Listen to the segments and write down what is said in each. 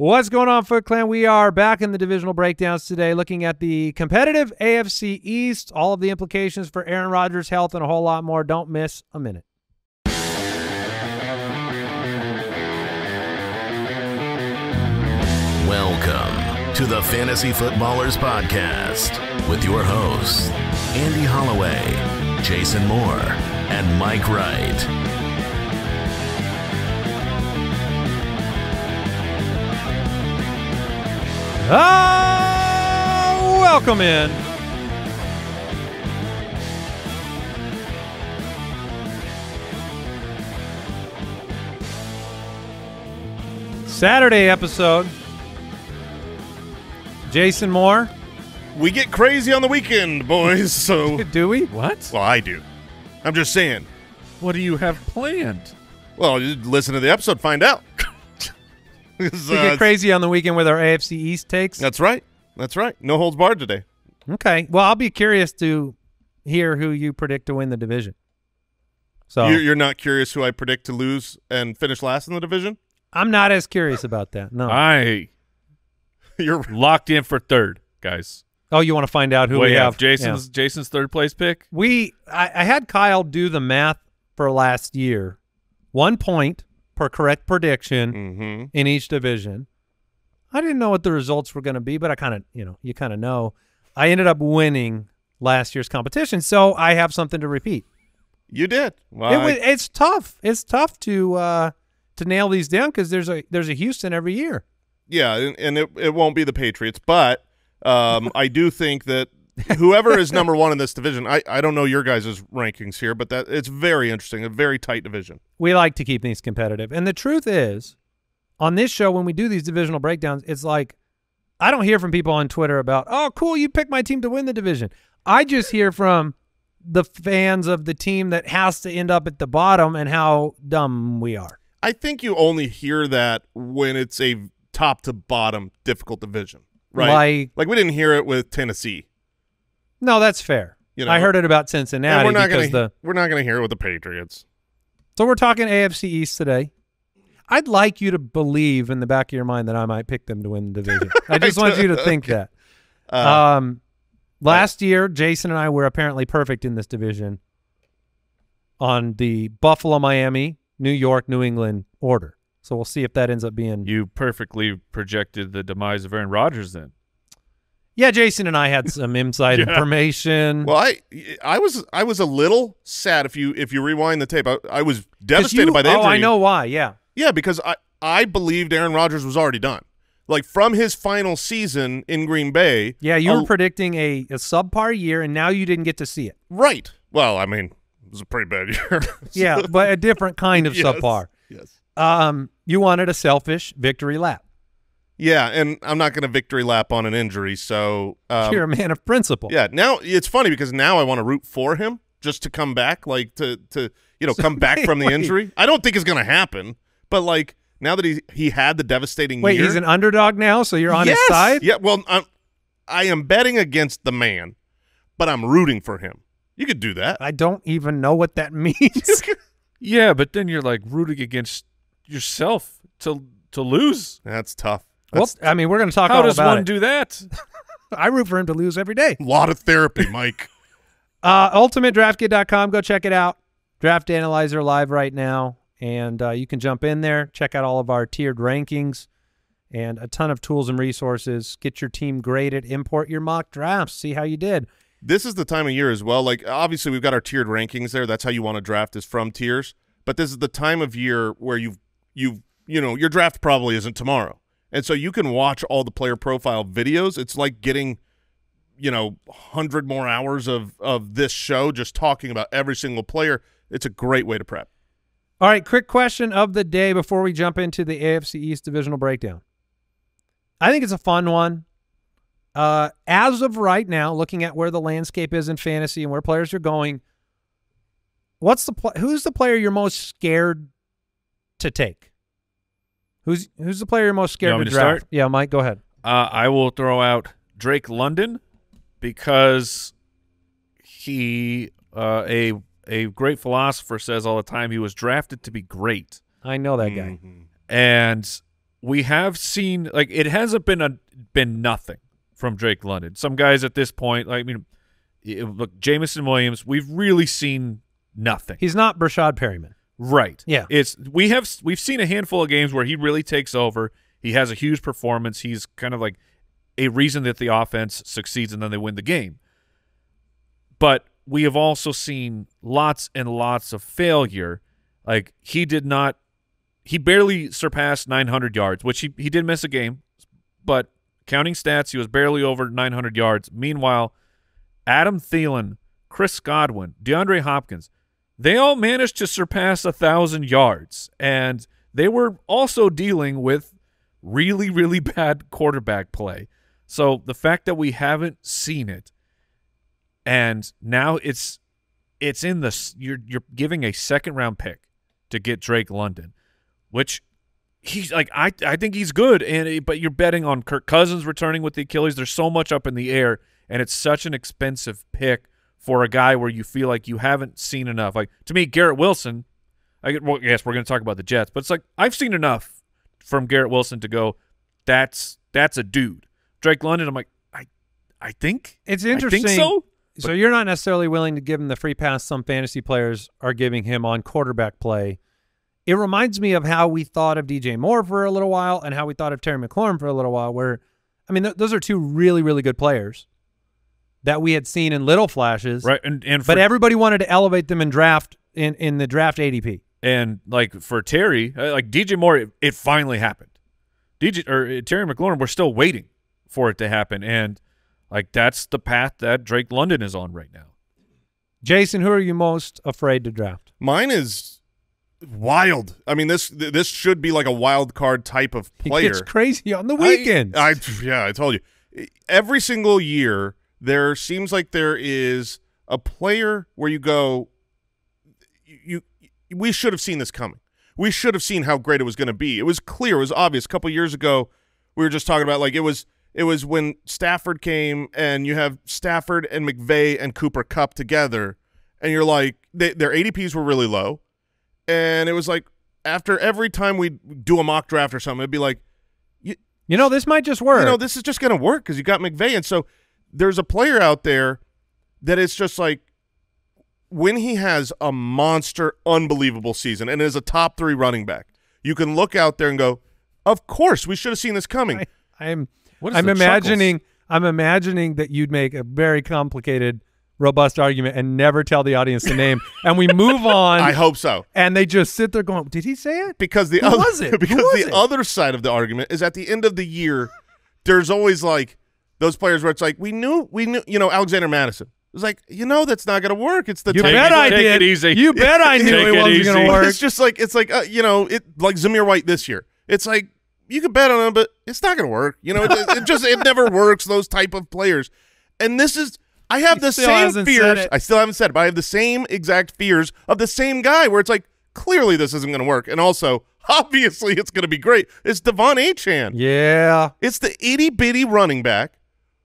What's going on, Foot Clan? We are back in the divisional breakdowns today, looking at the competitive AFC East, all of the implications for Aaron Rodgers' health, and a whole lot more. Don't miss a minute. Welcome to the Fantasy Footballers Podcast with your hosts, Andy Holloway, Jason Moore, and Mike Wright. Ah, welcome in. Saturday episode. Jason Moore. We get crazy on the weekend, boys. So, Do we? What? well, I do. I'm just saying. What do you have planned? Well, you listen to the episode, find out. 'Cause, We uh, get crazy on the weekend with our AFC East takes. That's right. That's right. No holds barred today. Okay. Well, I'll be curious to hear who you predict to win the division. So You're, you're not curious who I predict to lose and finish last in the division? I'm not as curious about that. No. I You're locked in for third, guys. oh, you want to find out who we we have have? Jason's Yeah. Jason's third place pick. We I, I had Kyle do the math for last year. One point per correct prediction mm-hmm. in each division. I didn't know what the results were going to be, but I kind of, you know, you kind of know. I ended up winning last year's competition, so I have something to repeat. You did. Well, It I- was, it's tough. It's tough to uh, to nail these down because there's a there's a Houston every year. yeah, and, and it, it won't be the Patriots, but um, I do think that whoever is number one in this division, I, I don't know your guys' rankings here, but that it's very interesting, a very tight division. We like to keep these competitive, and the truth is, on this show when we do these divisional breakdowns, it's like I don't hear from people on Twitter about, "Oh, cool, you picked my team to win the division." I just hear from the fans of the team that has to end up at the bottom and how dumb we are. I think you only hear that when it's a top to bottom difficult division, right? Like- we didn't hear it with Tennessee. No, that's fair. You know, I heard it about Cincinnati we're not because gonna the we're not gonna hear it with the Patriots. So we're talking AFC East today. I'd like you to believe in the back of your mind that I might pick them to win the division. I just want you to think that. Uh, um, last year, Jason and I were apparently perfect in this division on the Buffalo, Miami, New York, New England order. So we'll see if that ends up being. You perfectly projected the demise of Aaron Rodgers. Then Yeah, Jason and I had some inside Yeah. information. well, I I was I was a little sad if you if you rewind the tape. I, I was 'Cause devastated you- by the Oh. I know why. Yeah. Yeah, because I I believed Aaron Rodgers was already done. Like from his final season in Green Bay. Yeah, you were a- predicting a, a subpar year, and now you didn't get to see it. right. Well, I mean, it was a pretty bad year. Yeah, but a different kind of Yes. subpar. Yes. Um, you wanted a selfish victory lap. Yeah, and I'm not going to victory lap on an injury, so um, You're a man of principle. Yeah, now it's funny because now I want to root for him just to come back, like to to you know come back from the wait. injury. I don't think it's going to happen, but like now that he he had the devastating Wait, year, he's an underdog now, so you're on Yes! his side. Yeah, well, I'm I am betting against the man, but I'm rooting for him. You could do that. I don't even know what that means. yeah, but then you're like rooting against yourself to to lose. That's tough. Well, I mean, we're going to talk about How does one it. do that? I root for him to lose every day. a lot of therapy, Mike. Uh, UltimateDraftKit.com. Go check it out. Draft Analyzer live right now, and uh, you can jump in there, check out all of our tiered rankings, and a ton of tools and resources. Get your team graded. Import your mock drafts. See how you did. this is the time of year as well. Like obviously we've got our tiered rankings there. That's how you want to draft is from tiers. But this is the time of year where you've you've you know your draft probably isn't tomorrow, and so you can watch all the player profile videos. It's like getting you know hundred more hours of of this show just talking about every single player. It's a great way to prep. All right, quick question of the day before we jump into the AFC East divisional breakdown. I think it's a fun one. Uh, as of right now, looking at where the landscape is in fantasy and where players are going, what's the who's the player you're most scared to take? Who's who's the player you're most scared want to me to draft? start? Yeah, Mike, go ahead. Uh, I will throw out Drake London because he uh, a a great philosopher says all the time he was drafted to be great, I know that guy. Mhm. and we have seen like it hasn't been a been nothing from Drake London. Some guys at this point, like I mean, it- look, Jameson Williams, we've really seen nothing. He's not Breshad Perriman. Right. Yeah. It's we have we've seen a handful of games where he really takes over. He has a huge performance. He's kind of like a reason that the offense succeeds and then they win the game. But we have also seen lots and lots of failure. Like he did not he barely surpassed 900 yards, which he he did miss a game, but counting stats, he was barely over 900 yards. Meanwhile, Adam Thielen, Chris Godwin, DeAndre Hopkins, they all managed to surpass a thousand yards, and they were also dealing with really, really bad quarterback play. So the fact that we haven't seen it, and now it's it's in the you're you're giving a second round pick to get Drake London, which he's like I I think he's good, and it- but you're betting on Kirk Cousins returning with the Achilles. There's so much up in the air, and it's such an expensive pick for a guy where you feel like you haven't seen enough. Like to me, Garrett Wilson. I get- well, yes, we're going to talk about the Jets, but it's like I've seen enough from Garrett Wilson to go. That's that's a dude. Drake London. I'm like I I think It's interesting. think so. So you're not necessarily willing to give him the free pass some fantasy players are giving him on quarterback play. It reminds me of how we thought of DJ Moore for a little while and how we thought of Terry McLaurin for a little while. Where, I mean, th- those are two really, really good players that we had seen in little flashes, Right, and and But everybody wanted to elevate them in draft in in the draft ADP. And like for Terry, uh, like DJ Moore, it, it finally happened. DJ or uh, Terry McLaurin, we're still waiting for it to happen, and like that's the path that Drake London is on right now. Jason, who are you most afraid to draft? Mine is wild. I mean, this this should be like a wild card type of player. It's crazy on the weekend. I, I yeah, I told you. Every single year, there seems like there is a player where you go, you, you we should have seen this coming. We should have seen how great it was going to be. It was clear. It was obvious. A couple years ago, we were just talking about like it was. It was when Stafford came, and you have Stafford and McVay and Cooper Kupp together, and you're like, they, their ADPs were really low, and it was like after every time we do a mock draft or something, it'd be like, you know, this might just work. you know, this is just going to work because you got McVay. And so there's a player out there that it's just like when he has a monster, unbelievable season and is a top three running back, you can look out there and go, of course, we should have seen this coming. I, I'm What is I'm the imagining I'm imagining that you'd make a very complicated, robust argument and never tell the audience the name, and we move on, I hope so. and they just sit there going, "Did he say it?" Because the Who other, was it? Because was the it? other side of the argument is at the end of the year, there's always like those players where it's like we knew we knew you know Alexander Mattison. It's like you know that's not going to work. It's the You type- bet it- I take did. it easy. You bet I knew it it wasn't going to work. It's just like it's like uh, you know it like Zamir White this year. It's like you could bet on him, but it's not going to work. You know, it, it just it never works. Those type of players, and this is I have He the same fears. I still haven't said it, but I have the same exact fears of the same guy. Where it's like clearly this isn't going to work, and also obviously it's going to be great. It's De'Von Achane. yeah, It's the itty bitty running back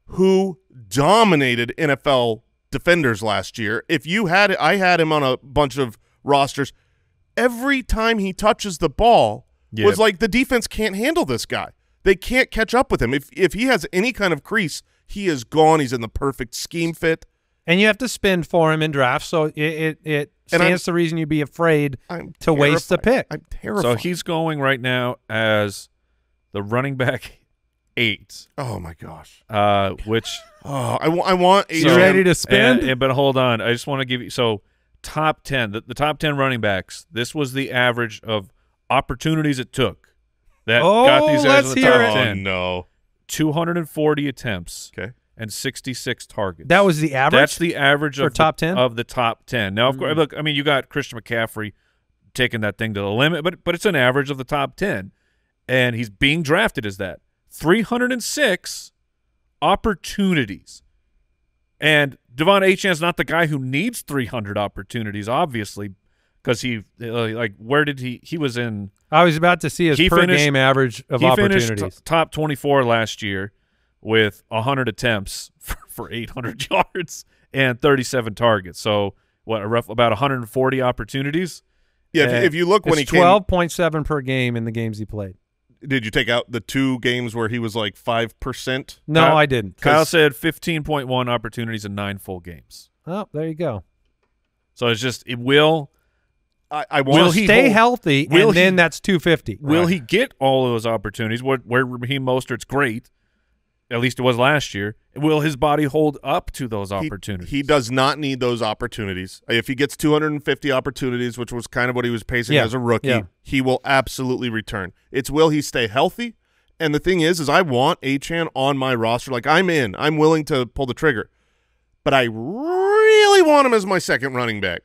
who dominated NFL defenders last year. If you had I had him on a bunch of rosters. Every time he touches the ball Yeah. was like the defense can't handle this guy. They can't catch up with him. If if he has any kind of crease, he is gone. He's in the perfect scheme fit. and you have to spend for him in drafts, so it it, it stands to reason you'd be afraid I'm to waste the pick. I'm terrified. So he's going right now as the running back eight, oh my gosh. uh, which Oh, I, wa- I want. you Achane- ready to spend? And, and- but hold on, I just want to give you so top ten, the, the top ten running backs. This was the average of opportunities it took that Oh, got these guys let's in the top it. Oh ten. no. Two hundred and forty attempts Okay. and sixty six targets. that was the average. That's the average for of top the, 10? of the top ten. Now, of course, look, I mean, you got Christian McCaffrey taking that thing to the limit, but but it's an average of the top ten, and he's being drafted as that. Three hundred and six opportunities, and De'Von Achane's not the guy who needs three hundred opportunities, obviously, because he uh, like where did he he was in I was about to see his per finished- game average of he finished opportunities. t- top 24 last year with 100 attempts for, for 800 yards and 37 targets. So what a rough about 140 opportunities. Yeah. If, if you look when it's he came, twelve point seven per game in the games he played. Did you take out the two games where he was like five percent? No, Kyle- I didn't. Kyle said 15.1 opportunities in nine full games. Oh, there you go. So it's just it will I, I Will want Will he stay hold- healthy, will and then that's 250. will Right. he get all those opportunities? What where Raheem Mostert's great, at least it was last year. Will his body hold up to those opportunities? he does not need those opportunities. If he gets 250 opportunities, which was kind of what he was pacing Yeah, as a rookie, yeah. he will absolutely return. It's will he stay healthy? And the thing is, is I want Achane on my roster. Like I'm in. I'm willing to pull the trigger. But I really want him as my second running back.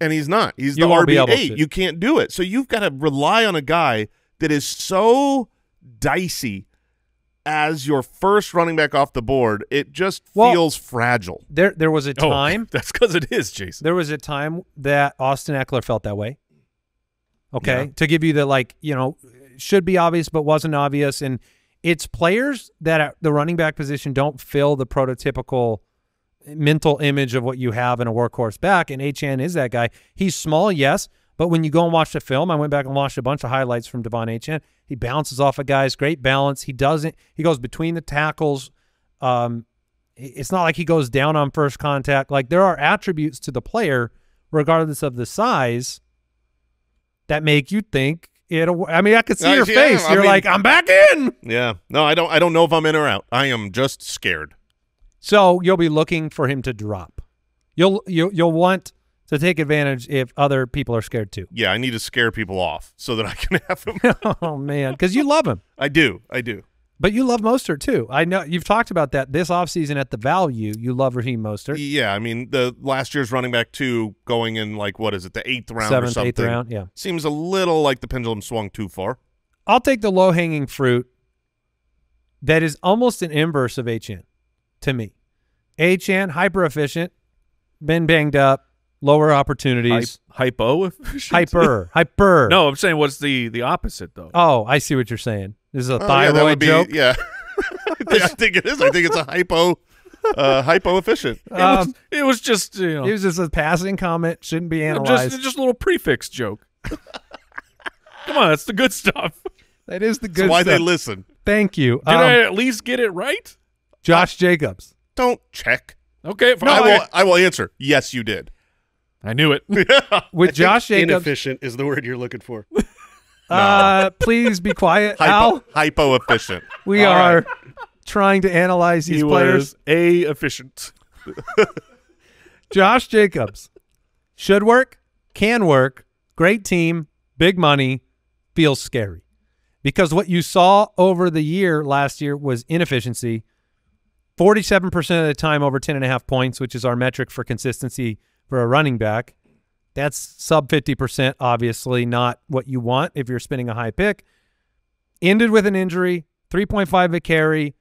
And he's not. He's You the able RB8. You can't do it. So you've got to rely on a guy that is so dicey as your first running back off the board. It just Well- feels fragile. There, there was a Oh, time. that's because it is Jason. There was a time that Austin Ekeler felt that way. Okay, Yeah. to give you the like, you know, should be obvious but wasn't obvious, and it's players that at the running back position don't fill the prototypical mental image of what you have in a workhorse back, and Achane is that guy. He's small, yes, but when you go and watch the film, I went back and watched a bunch of highlights from De'Von Achane. He bounces off of guys, great balance. He doesn't. He goes between the tackles. Um, it's not like he goes down on first contact. Like there are attributes to the player, regardless of the size, that make you think it. I mean, I could see Uh, your yeah, face. I You're mean- like, I'm back in. Yeah. No, I don't I don't know if I'm in or out. I am just scared. So you'll be looking for him to drop. You'll you'll you'll want to take advantage if other people are scared too. Yeah, I need to scare people off so that I can have them. oh man, because you love him, I do. I do. but you love Mostert too. I know you've talked about that this offseason at the value. You love Raheem Mostert, Yeah, I mean the last year's running back two going in like what is it, the eighth round or seventh, something. eighth round. Yeah, Seems a little like the pendulum swung too far. I'll take the low hanging fruit. That is almost an inverse of Achane to me. Achane hyper efficient, been banged up, lower Hype, opportunities, hypo. hyper, hyper. No, I'm saying what's the the opposite though. Oh, I see what you're saying. This is a Oh, thyroid that would be joke. yeah. I think- I think it is. I think it's a hypo uh hypo efficient. It, was, Um, it was just you know it was just a passing comment. Shouldn't be just analyzed. just a little prefix joke. Come on, that's the good stuff. that is the good That's why they listen. Thank you, Did Um, I at least get it right? Josh Jacobs. Don't check. Okay, fine. I will I will answer. Yes, you did. I knew it. With I Josh Jacobs, inefficient is the word you're looking for. uh, please be quiet, Al. Hypo hypo efficient. We All are right. trying to analyze these he players. was a efficient. Josh Jacobs should work, can work, great team, big money, feels scary. Because what you saw over the year last year was inefficiency. 47% of the time over 10 and a half points, which is our metric for consistency for a running back. That's sub 50%, obviously not what you want if you're spending a high pick. Ended with an injury, 3.5 a carry.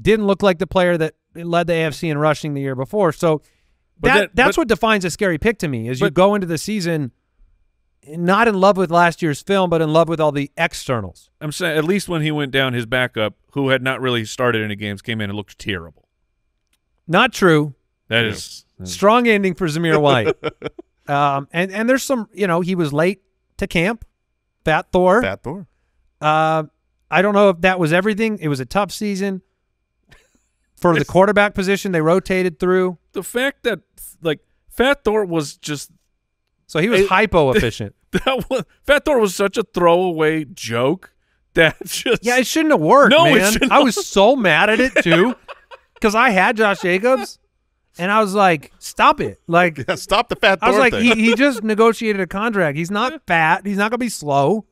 Didn't look like the player that led the AFC in rushing the year before. So But that, that- that's but- what defines a scary pick to me is you go into the season not in love with last year's film, but in love with all the externals. I'm saying at least when he went down, his backup, who had not really started any games, came in and looked terrible. Not true. That Yeah. is Strong ending for Zamir White. um, and, and there's some, you know, he was late to camp. Fat Thor. Fat Thor. Uh, I don't know if that was everything. It was a tough season. For the quarterback position, they rotated through. the fact that like Fat Thor was just So he was It- hypo efficient. that was Fat Thor was such a throwaway joke that just Yeah, it shouldn't have worked, No, man. I was so mad at it too, because I had Josh Jacobs, and I was like, "Stop it!" Like Yeah, stop the fat I was like, he, he just negotiated a contract. He's not fat. He's not gonna be slow.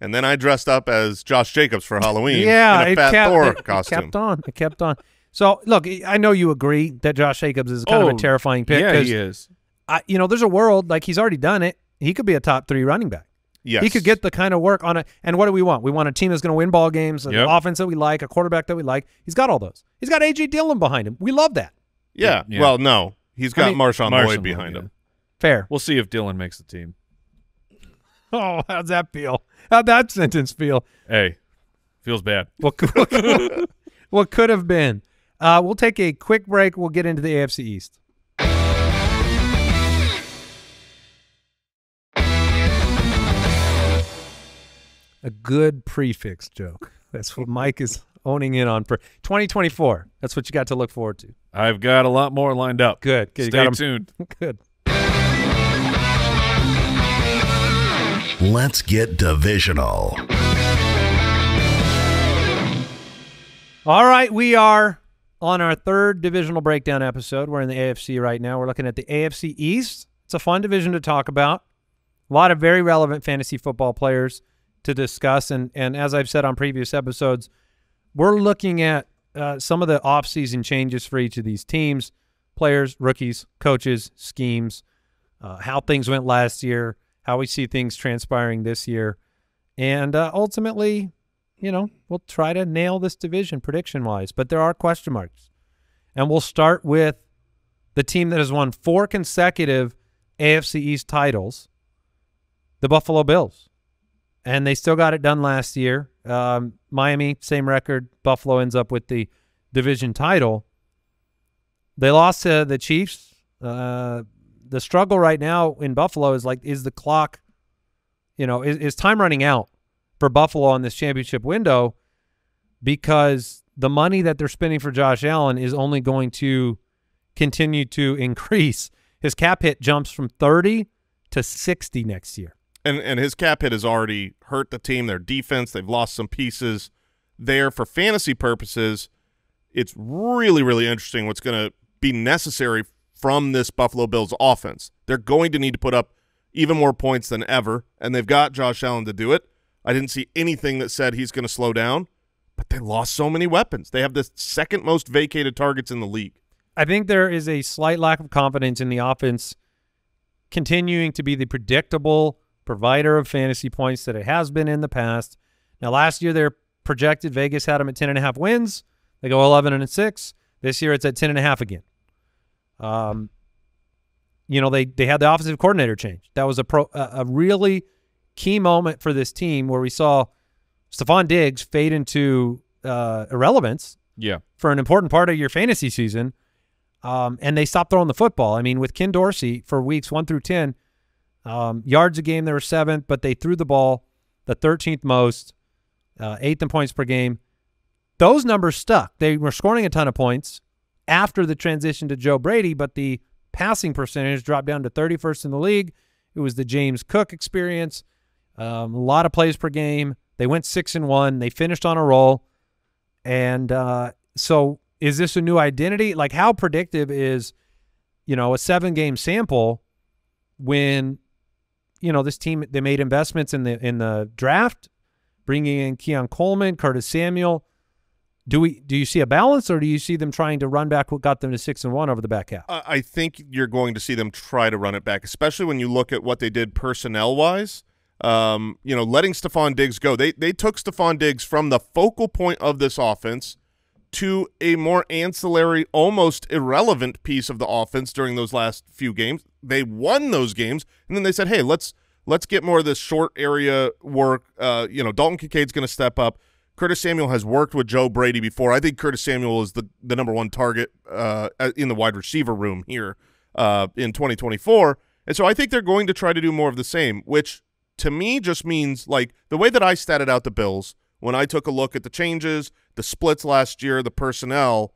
and then I dressed up as Josh Jacobs for Halloween Yeah, in a fat kept, Thor it, it kept on. It kept on. So look, I know you agree that Josh Jacobs is kind of Oh, a terrifying pick. Yeah, he is. I, you know, there's a world like he's already done it. He could be a top three running back. Yes. He could get the kind of work on it. And what do we want? We want a team that's going to win ball games, an Yep. offense that we like, a quarterback that we like. He's got all those. He's got AJ Dillon behind him. We love that. Yeah. Yeah. Well, no. He's got mean- Marshawn, Marshawn Lloyd behind yeah. him. Fair. We'll see if Dillon makes the team. Oh, how's that feel? How'd that sentence feel? Hey, feels bad. What could, what what could have been? Uh, we'll take a quick break. We'll get into the AFC East. A good prefix joke. That's what Mike is owning in on for 2024. That's what you got to look forward to. I've got a lot more lined up. Good. good. You Stay tuned. Good. Let's get divisional. All right, we are on our third divisional breakdown episode. We're in the AFC right now. We're looking at the AFC East. It's a fun division to talk about. A lot of very relevant fantasy football players to discuss. And, and as I've said on previous episodes, we're looking at uh, some of the offseason changes for each of these teams players, rookies, coaches, schemes, uh, how things went last year, how we see things transpiring this year. And uh, ultimately, you know, we'll try to nail this division prediction wise, but there are question marks. And we'll start with the team that has won four consecutive AFC East titles, the Buffalo Bills. And they still got it done last year. Um, Miami, same record. Buffalo ends up with the division title. They lost to the Chiefs. Uh, the struggle right now in Buffalo is like, is the clock, you know, is, is time running out for Buffalo on this championship window because the money that they're spending for Josh Allen is only going to continue to increase. His cap hit jumps from 30 to 60 next year. And and his cap hit has already hurt the team. Their defense, they've lost some pieces there for fantasy purposes. It's really, really interesting what's going to be necessary from this Buffalo Bills offense. They're going to need to put up even more points than ever, and they've got Josh Allen to do it. I didn't see anything that said he's going to slow down, but they lost so many weapons. They have the second most vacated targets in the league. I think there is a slight lack of confidence in the offense continuing to be the predictable provider of fantasy points that it has been in the past. Now, last year they're projected. Vegas had them at ten and a half wins. They go eleven and six. This year it's at ten and a half again. Um, you know they they had the offensive coordinator change. That was a pro a, a really key moment for this team where we saw Stefon Diggs fade into uh, irrelevance Yeah. for an important part of your fantasy season. Um, and they stopped throwing the football. I mean, with Ken Dorsey for weeks one through 10, um, yards a game, they were seventh, but they threw the ball the 13th most, uh, eighth in points per game. Those numbers stuck. They were scoring a ton of points after the transition to Joe Brady, but the passing percentage dropped down to 31st in the league. It was the James Cook experience. Um, a lot of plays per game. They went six and one. They finished on a roll. And uh, so, is this a new identity? Like, how predictive is, you know, a seven game sample when, you know, this team they made investments in the in the draft, bringing in Keon Coleman, Curtis Samuel. Do we do you see a balance, or do you see them trying to run back what got them to six and one over the back half? I think you're going to see them try to run it back, especially when you look at what they did personnel wise. Um, you know, letting Stefon Diggs go. They they took Stefon Diggs from the focal point of this offense to a more ancillary, almost irrelevant piece of the offense during those last few games. They won those games, and then they said, "Hey, let's let's get more of this short area work." Uh, you know, Dalton Kincaid's going to step up. Curtis Samuel has worked with Joe Brady before. I think Curtis Samuel is the the number one target uh, in the wide receiver room here uh, in 2024, and so I think they're going to try to do more of the same, which to me just means like the way that I statted out the Bills when I took a look at the changes, the splits last year, the personnel.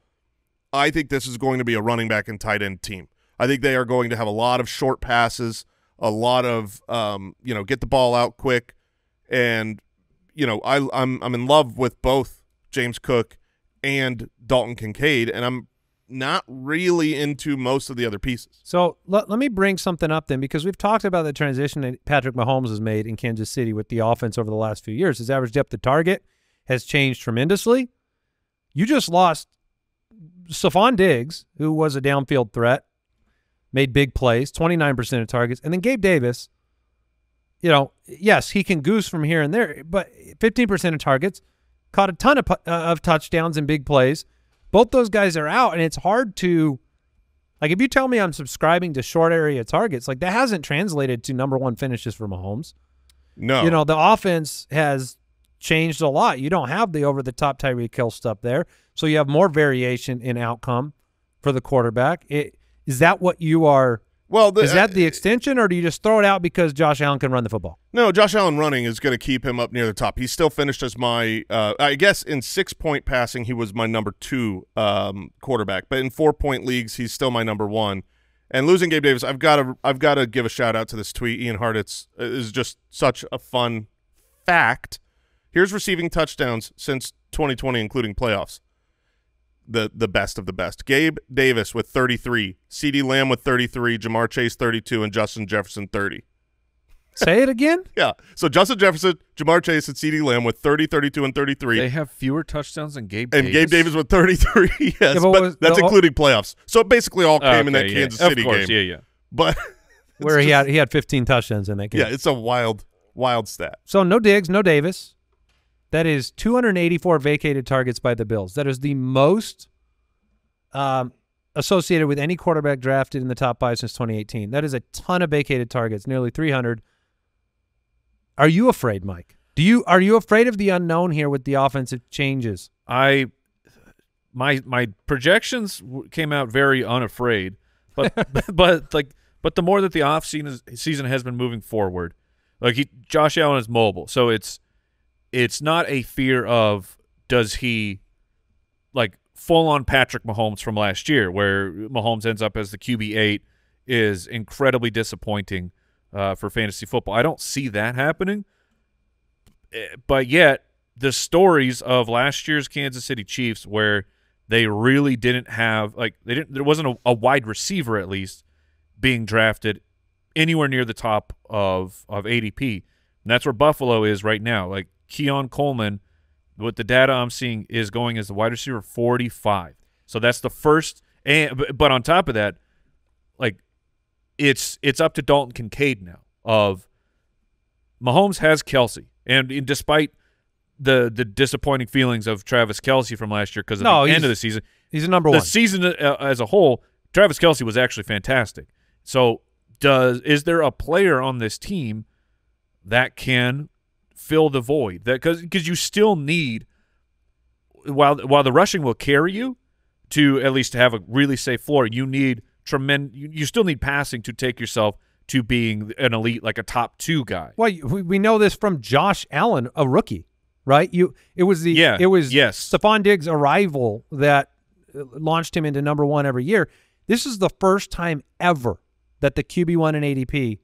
I think this is going to be a running back and tight end team. I think they are going to have a lot of short passes, a lot of um, you know, get the ball out quick, and you know, I, I'm I'm in love with both James Cook and Dalton Kincaid, and I'm not really into most of the other pieces. So let, let me bring something up then, because we've talked about the transition that Patrick Mahomes has made in Kansas City with the offense over the last few years. His average depth of target has changed tremendously. You just lost Stefon Diggs, who was a downfield threat, made big plays, 29% of targets, and then Gabe Davis, you know, yes, he can goose from here and there, but 15% of targets, caught a ton of, uh, of touchdowns and big plays. Both those guys are out, and it's hard to like if you tell me I'm subscribing to short area targets, like that hasn't translated to number one finishes for Mahomes. No, You know, the offense has changed a lot. You don't have the over the top Tyreek Hill stuff there. So you have more variation in outcome for the quarterback. It, is that what you are Well, the, Is that the uh, extension, or do you just throw it out because Josh Allen can run the football? No, Josh Allen running is going to keep him up near the top. He still finished as my, uh, I guess, in six point passing, he was my number two um, quarterback. But in four point leagues, he's still my number one. And losing Gabe Davis, I've got to, I've got to give a shout out to this tweet. Ian Hartitz is just such a fun fact. Here's receiving touchdowns since 2020, including playoffs. The the best of the best. Gabe Davis with 33, CeeDee Lamb with 33, Ja'Marr Chase 32, and Justin Jefferson 30. Say it again. Yeah. So Justin Jefferson, Ja'Marr Chase, and CeeDee Lamb with 30, 32, and 33. They have fewer touchdowns than Gabe and Davis. Gabe Davis with 33. yes, Yeah, but but, was- that's the- including playoffs. So it basically all came in that yeah. Kansas Of City course, game. Yeah, yeah. But Where he had he had 15 touchdowns in that game. yeah, it's a wild, wild stat. So no Diggs, no Davis. That is 284 vacated targets by the Bills. That is the most um, associated with any quarterback drafted in the top five since 2018. That is a ton of vacated targets, nearly 300. Are you afraid, Mike? Do you are you afraid of the unknown here with the offensive changes? I my my projections came out very unafraid, but but like but the more that the off season season has been moving forward, like he, Josh Allen is mobile, so it's it's not a fear of does he like full on Patrick Mahomes from last year, where Mahomes ends up as the QB eight is incredibly disappointing uh, for fantasy football. I don't see that happening, Eh, but yet the stories of last year's Kansas City Chiefs, where they really didn't have like they didn't there wasn't a, a wide receiver at least being drafted anywhere near the top of of ADP, and that's where Buffalo is right now. Like Keon Coleman, with the data I'm seeing, is going as the wide receiver 45. So that's the first, and but- on top of that, like it's it's up to Dalton Kincaid now. Of Mahomes has Kelce, and, and despite the the disappointing feelings of Travis Kelce from last year because of No, the end of the season, He's a number the one. The season uh, as a whole, Travis Kelce was actually fantastic. So, does is there a player on this team that can fill the void? That because because you still need while while the rushing will carry you to at least have a really safe floor, you need tremendous. You, you still need passing to take yourself to being an elite, like a top two guy. Well, we, we know this from Josh Allen, a rookie, right? You it was the Yeah, it was yes. Stefon Diggs' arrival that uh, launched him into number one every year. This is the first time ever that the QB one and ADP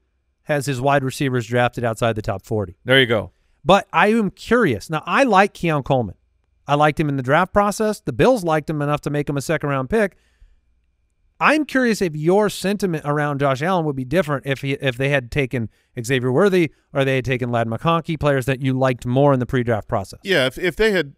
has his wide receivers drafted outside the top forty. There you go. But I am curious. Now, I like Keon Coleman. I liked him in the draft process. The Bills liked him enough to make him a second round pick. I'm curious if your sentiment around Josh Allen would be different if he if they had taken Xavier Worthy or they had taken Ladd McConkey, players that you liked more in the pre-draft process. Yeah, if if they had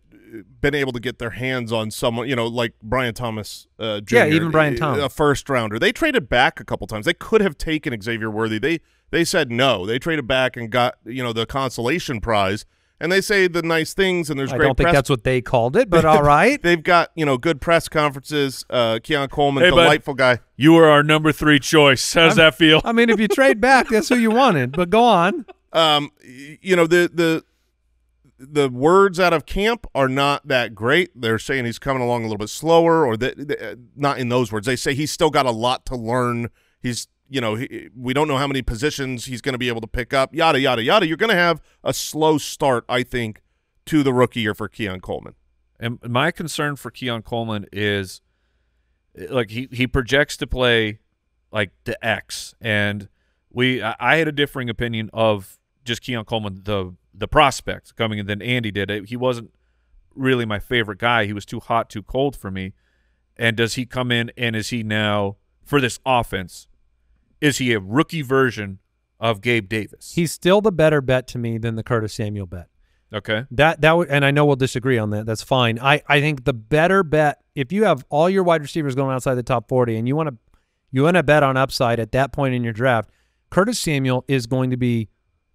been able to get their hands on someone, you know, like Brian Thomas, uh, Jr., Yeah, even Brian Thomas. a first rounder. They traded back a couple times. They could have taken Xavier Worthy. They they said no. They traded back and got you know the consolation prize. And they say the nice things, and there's I great I don't think press that's what they called it, but all right. They've got you know good press conferences. Uh, Keon Coleman, Hey, bud. delightful guy. You were our number three choice. How does that feel? I mean, if you trade back, that's who you wanted. But go on. Um, you know the the the words out of camp are not that great. They're saying he's coming along a little bit slower, or that that- uh, not in those words. They say he's still got a lot to learn. He's you know he, we don't know how many positions he's going to be able to pick up. Yada yada yada. You're going to have a slow start, I think, to the rookie year for Keon Coleman. And my concern for Keon Coleman is uh, like he he projects to play like the X, and we I, I had a differing opinion of just Keon Coleman the the prospect coming in than Andy did. Uh, he wasn't really my favorite guy. He was too hot, too cold for me. And does he come in and is he now for this offense? Is he a rookie version of Gabe Davis? He's still the better bet to me than the Curtis Samuel bet. okay. That that would, and I know we'll disagree on that. That's fine. I I think the better bet if you have all your wide receivers going outside the top forty, and you want to you want to bet on upside at that point in your draft, Curtis Samuel is going to be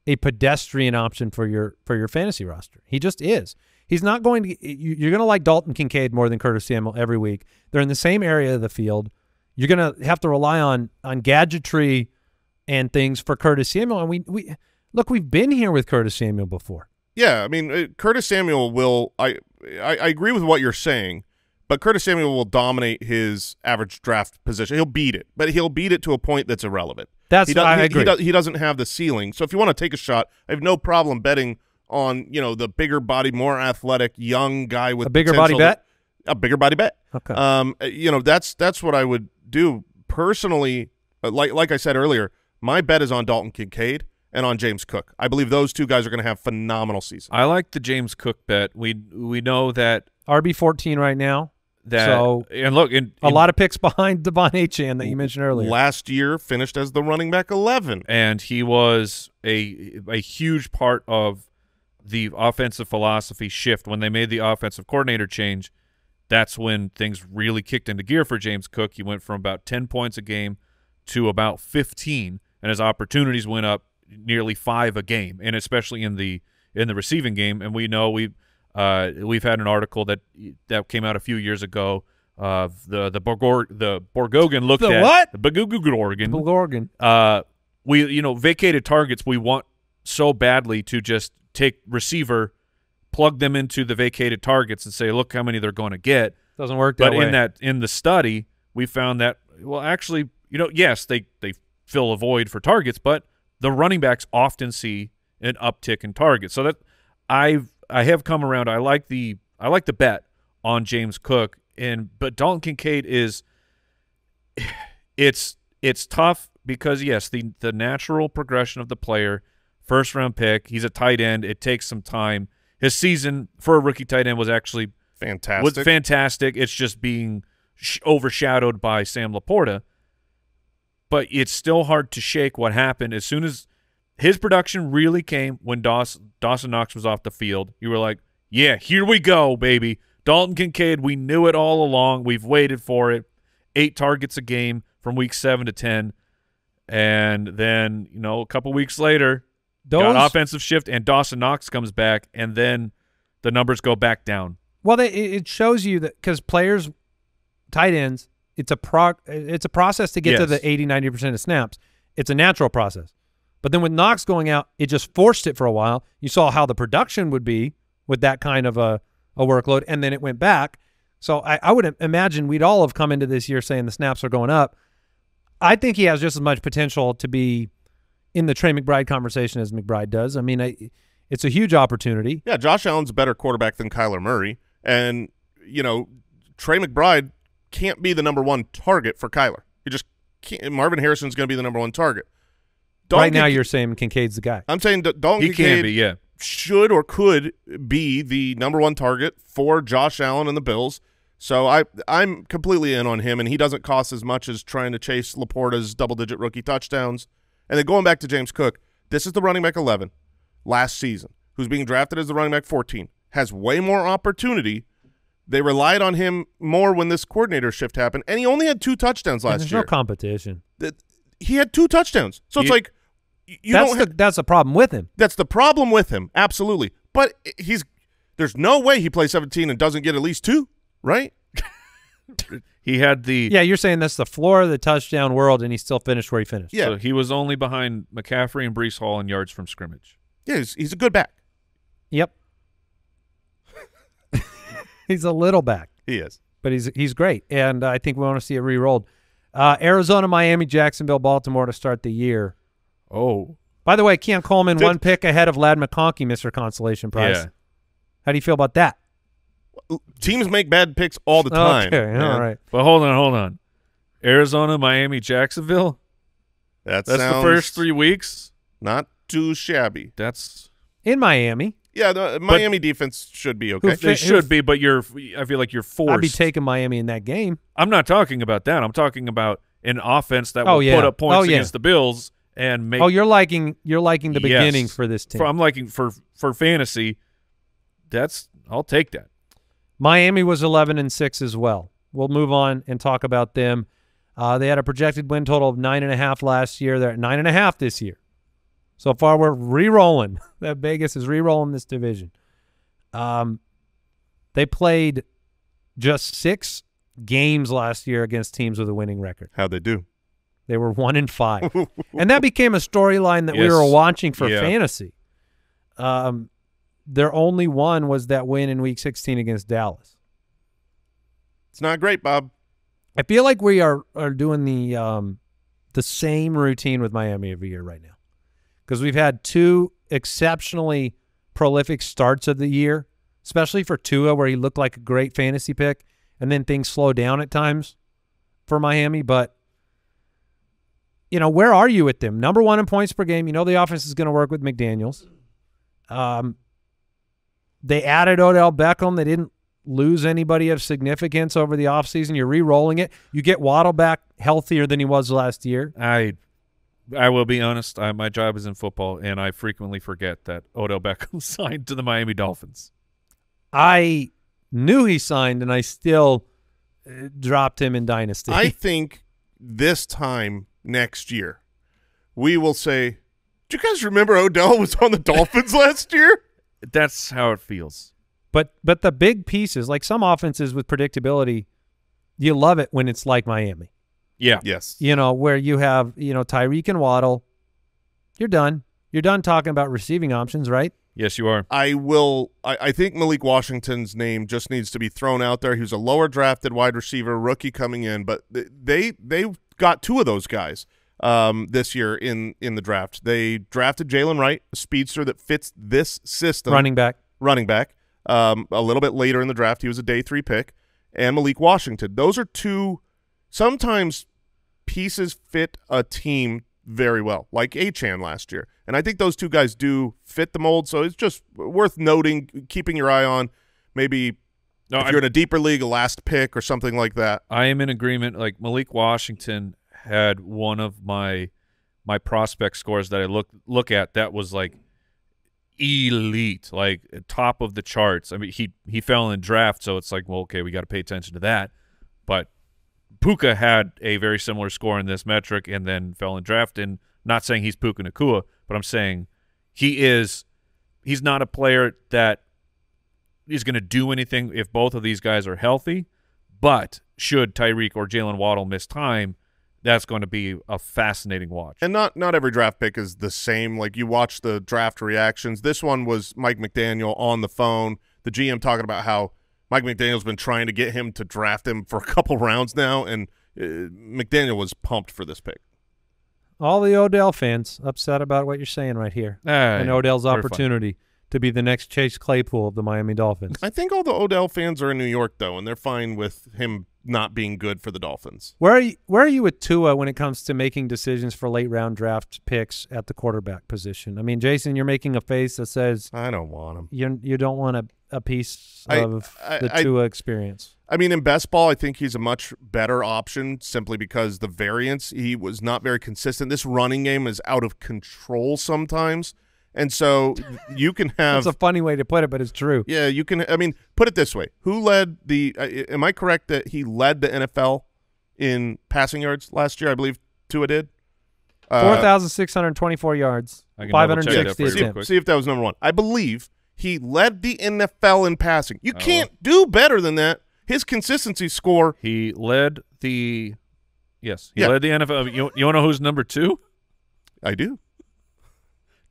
a pedestrian option for your for your fantasy roster. He just is. He's not going to. you- You're going to like Dalton Kincaid more than Curtis Samuel every week. They're in the same area of the field. You're going to have to rely on on gadgetry and things for Curtis Samuel. And we we look, we've been here with Curtis Samuel before. Yeah, I mean uh, Curtis Samuel will. I, I I agree with what you're saying, but Curtis Samuel will dominate his average draft position. He'll beat it, but he'll beat it to a point that's irrelevant. That's he, does, I he, agree. He, does, he doesn't have the ceiling. So if you want to take a shot, I have no problem betting on you know the bigger body, more athletic, young guy with a bigger body potential bet. a bigger body bet. Okay. Um, you know that's that's what I would do personally. uh, Like like I said earlier, my bet is on Dalton Kincaid and on James Cook. I believe those two guys are going to have phenomenal seasons. I like the James Cook bet. We we know that RB fourteen right now. That So, and look in, A lot of picks behind De'Von Achane that you mentioned earlier. Last year finished as the running back eleven. and he was a a huge part of the offensive philosophy shift when they made the offensive coordinator change. That's when things really kicked into gear for James Cook. He went from about 10 points a game to about 15 and his opportunities went up nearly 5 a game and especially in the in the receiving game and we know we uh, we've had an article that that came out a few years ago of the the Borgor, the Borgogan looked The at what? the Borgogan Oregon. uh, we you know vacated targets we want so badly to just take receiver, plug them into the vacated targets and say look how many they're going to get. Doesn't work that But way. in that in the study, we found that well actually you know yes they they fill a void for targets, but the running backs often see an uptick in targets. So that I've I have come around. I like the I like the bet on James Cook and but Dalton Kincaid is it's it's tough because yes, the the natural progression of the player, first round pick, he's a tight end. It takes some time. His season for a rookie tight end was actually Fantastic. was fantastic. It's just being sh- overshadowed by Sam LaPorta. But it's still hard to shake what happened as soon as his production really came when Dawson, Dawson Knox was off the field. You were like, yeah, here we go, baby. Dalton Kincaid, we knew it all along. We've waited for it. Eight targets a game from week seven to 10. And then, you know, a couple weeks later, Those, got offensive shift, and Dawson Knox comes back, and then the numbers go back down. well, they, it it shows you that because players, tight ends, it's a pro, it's a process to get to the 80, 90 percent of snaps. It's a natural process. But then with Knox going out, it just forced it for a while. You saw how the production would be with that kind of a, a workload, and then it went back. So I, I would imagine we'd all have come into this year saying the snaps are going up. I think he has just as much potential to be in the Trey McBride conversation as McBride does. I mean, I, it's a huge opportunity. Yeah, Josh Allen's a better quarterback than Kyler Murray, and you know Trey McBride can't be the number one target for Kyler. He just can't. Marvin Harrison's going to be the number one target. Dalton right now, Kincaid- you're saying Kincaid's the guy. I'm saying D- Dalton He Kincaid can be, yeah. should or could be the number one target for Josh Allen and the Bills. So I I'm completely in on him, and he doesn't cost as much as trying to chase LaPorta's double digit rookie touchdowns. And then going back to James Cook, this is the running back 11 last season, who's being drafted as the running back 14, has way more opportunity. They relied on him more when this coordinator shift happened, and he only had two touchdowns last there's year. no competition. That- he had two touchdowns, so it's like y- you that's don't. the ha- that's the problem with him. that's the problem with him, absolutely. But he's there's no way he plays 17 and doesn't get at least two, right? He had the Yeah, you're saying that's the floor of the touchdown world, and he still finished where he finished. Yeah, So he was only behind McCaffrey and Breece Hall in yards from scrimmage. yeah, he's, he's a good back. Yep. he's a little back, He is. but he's he's great, and I think we want to see it re-rolled. Uh, Arizona, Miami, Jacksonville, Baltimore to start the year. Oh, By the way, Keon Coleman Did- one pick ahead of Ladd McConkey, Mr. Consolation Prize. yeah. How do you feel about that? Teams make bad picks all the time. Okay, all man. right. But hold on, hold on. Arizona, Miami, Jacksonville. That That's the first three weeks. Not too shabby. That's In Miami, Yeah, the Miami defense should be okay. Who they should be, but you're. I feel like you're forced. I'd be taking Miami in that game. I'm not talking about that. I'm talking about an offense that Oh, will yeah. put up points Oh, yeah. against the Bills and make. Oh, you're liking you're liking the Yes. beginning for this team. For, I'm liking for for fantasy. That's I'll take that. Miami was 11 and 6 as well. We'll move on and talk about them. Uh, they had a projected win total of nine and a half last year. They're at nine and a half this year. So far, we're re-rolling. That Vegas is re-rolling this division. Um, they played just six games last year against teams with a winning record. How'd they do? They were one and five, and that became a storyline that we were watching for Yeah. fantasy. Um, their only one was that win in Week 16 against Dallas. It's not great, Bob. I feel like we are are doing the um the same routine with Miami every year right now. Because we've had two exceptionally prolific starts of the year, especially for Tua, where he looked like a great fantasy pick, and then things slow down at times for Miami. But you know, where are you with them? Number one in points per game. You know the offense is going to work with McDaniels. Um, they added Odell Beckham. They didn't lose anybody of significance over the offseason. You're re-rolling it. You get Waddle back healthier than he was last year. I I will be honest. I, my job is in football, and I frequently forget that Odell Beckham signed to the Miami Dolphins. I knew he signed, and I still uh, dropped him in Dynasty. I think this time next year, we will say, "Do you guys remember Odell was on the Dolphins last year?" That's how it feels. but but the big pieces, like some offenses with predictability, you love it when it's like Miami. Yeah. Yes. You know, where you have, you know, Tyreek and Waddle. You're done. You're done talking about receiving options, right? Yes, you are. I will. I, I think Malik Washington's name just needs to be thrown out there. He was a lower drafted wide receiver, rookie coming in, but th- they they got two of those guys um, this year in in the draft. They drafted Jaylen Wright, a speedster that fits this system, Running back. running back. Um, a little bit later in the draft, he was a day three pick, and Malik Washington. Those are two. Sometimes pieces fit a team very well, like Achane last year, and I think those two guys do fit the mold. So it's just worth noting, keeping your eye on. Maybe No, if I, you're in a deeper league, a last pick or something like that. I am in agreement. Like Malik Washington had one of my my prospect scores that I look look at that was like elite, like top of the charts. I mean, he he fell in draft, so it's like, well, okay, we got to pay attention to that. But Puka had a very similar score in this metric, and then fell in draft. And not saying he's Puka Nacua, but I'm saying he is. He's not a player that is going to do anything if both of these guys are healthy. But should Tyreek or Jaylen Waddle miss time, that's going to be a fascinating watch. And not not every draft pick is the same. Like you watch the draft reactions. This one was Mike McDaniel on the phone, the GM talking about how Mike McDaniel's been trying to get him to draft him for a couple rounds now, and uh, McDaniel was pumped for this pick. All the Odell fans upset about what you're saying right here. Ah, and Odell's opportunity. fun. To be the next Chase Claypool of the Miami Dolphins. I think all the Odell fans are in New York though, and they're fine with him not being good for the Dolphins. Where are you, where are you with Tua when it comes to making decisions for late round draft picks at the quarterback position? I mean, Jason, you're making a face that says I don't want him. you you don't want a, a piece I- of I- the I- Tua experience. I mean, in best ball, I think he's a much better option simply because the variance he was not very consistent. This running game is out of control sometimes, and so you can have That's a funny way to put it, but it's true. Yeah, you can. I mean, put it this way: Who led the? Uh, am I correct that he led the NFL in passing yards last year? I believe Tua did. Uh, Four thousand six hundred twenty-four yards, I can five double hundred check that sixty for you see, if, attempts. see if that was number one. I believe he led the NFL in passing. You Oh. can't do better than that. His consistency score. He led the yes, he Yeah. led the NFL. You you want to know who's number two? I do.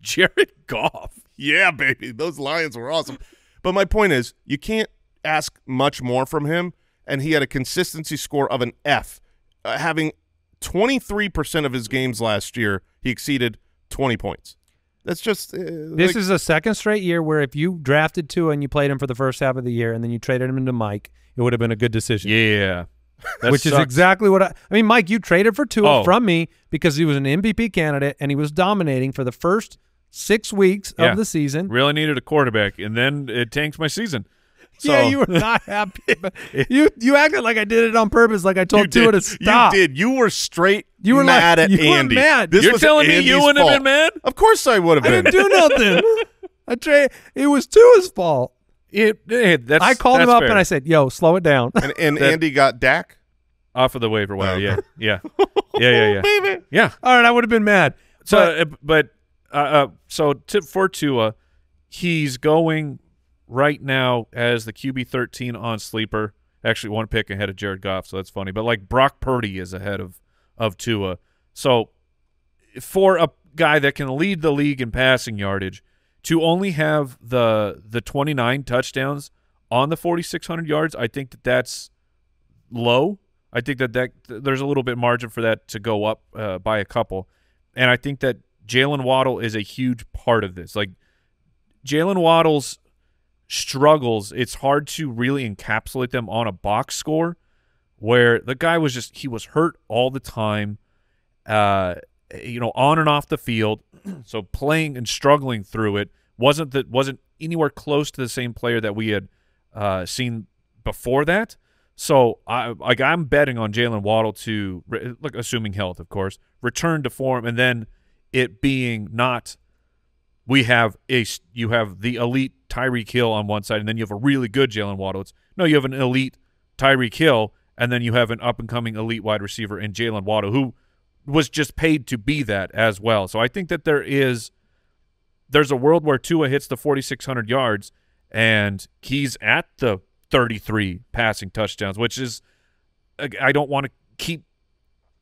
Jared Goff. Yeah, baby, those Lions were awesome. But my point is, you can't ask much more from him, and he had a consistency score of an F, uh, having 23% of his games last year, he exceeded 20 points. That's just uh, This like- is a second straight year where if you drafted Tua and you played him for the first half of the year and then you traded him into Mike, it would have been a good decision. Yeah, That which is exactly what I, I mean. Mike, you traded for Tua Oh. from me because he was an MVP candidate and he was dominating for the first six weeks Yeah. of the season. really needed a quarterback, and then it tanked my season. So yeah, you were not happy. But you you acted like I did it on purpose, like I you told Tua did, to stop. You did. You were straight You were like- mad at you were Andy. mad. This You're was telling me you wouldn't have fault. been mad? Of course I would have I been. didn't do nothing. I tra- It was Tua's fault. It, hey, that's, I called him up fair. and I said, "Yo, slow it down." and and That- Andy got Dak. off of the waiver wire. Oh. Yeah, yeah, yeah, yeah, yeah. Baby. Yeah. All right, I would have been mad. So, But- uh, but uh, uh, so to, for Tua, he's going right now as the QB thirteen on sleeper. Actually, one pick ahead of Jared Goff, so that's funny. But like Brock Purdy is ahead of of Tua. So for a guy that can lead the league in passing yardage, to only have the the twenty nine touchdowns on the forty six hundred yards, I think that that's low. I think that, that there's a little bit margin for that to go up uh, by a couple, and I think that Jaylen Waddle is a huge part of this. Like Jaylen Waddle's struggles, it's hard to really encapsulate them on a box score where the guy was just he was hurt all the time, uh, you know, on and off the field. so playing and struggling through it wasn't that wasn't anywhere close to the same player that we had uh, seen before that. So I like I'm betting on Jaylen Waddle to look, assuming health, of course, return to form, and then it being not we have a you have the elite Tyreek Hill on one side, and then you have a really good Jaylen Waddle. It's no, you have an elite Tyreek Hill, and then you have an up and coming elite wide receiver in Jaylen Waddle, who was just paid to be that as well. So I think that there is there's a world where Tua hits the 4600 yards and he's at the 33 passing touchdowns, which is I don't want to keep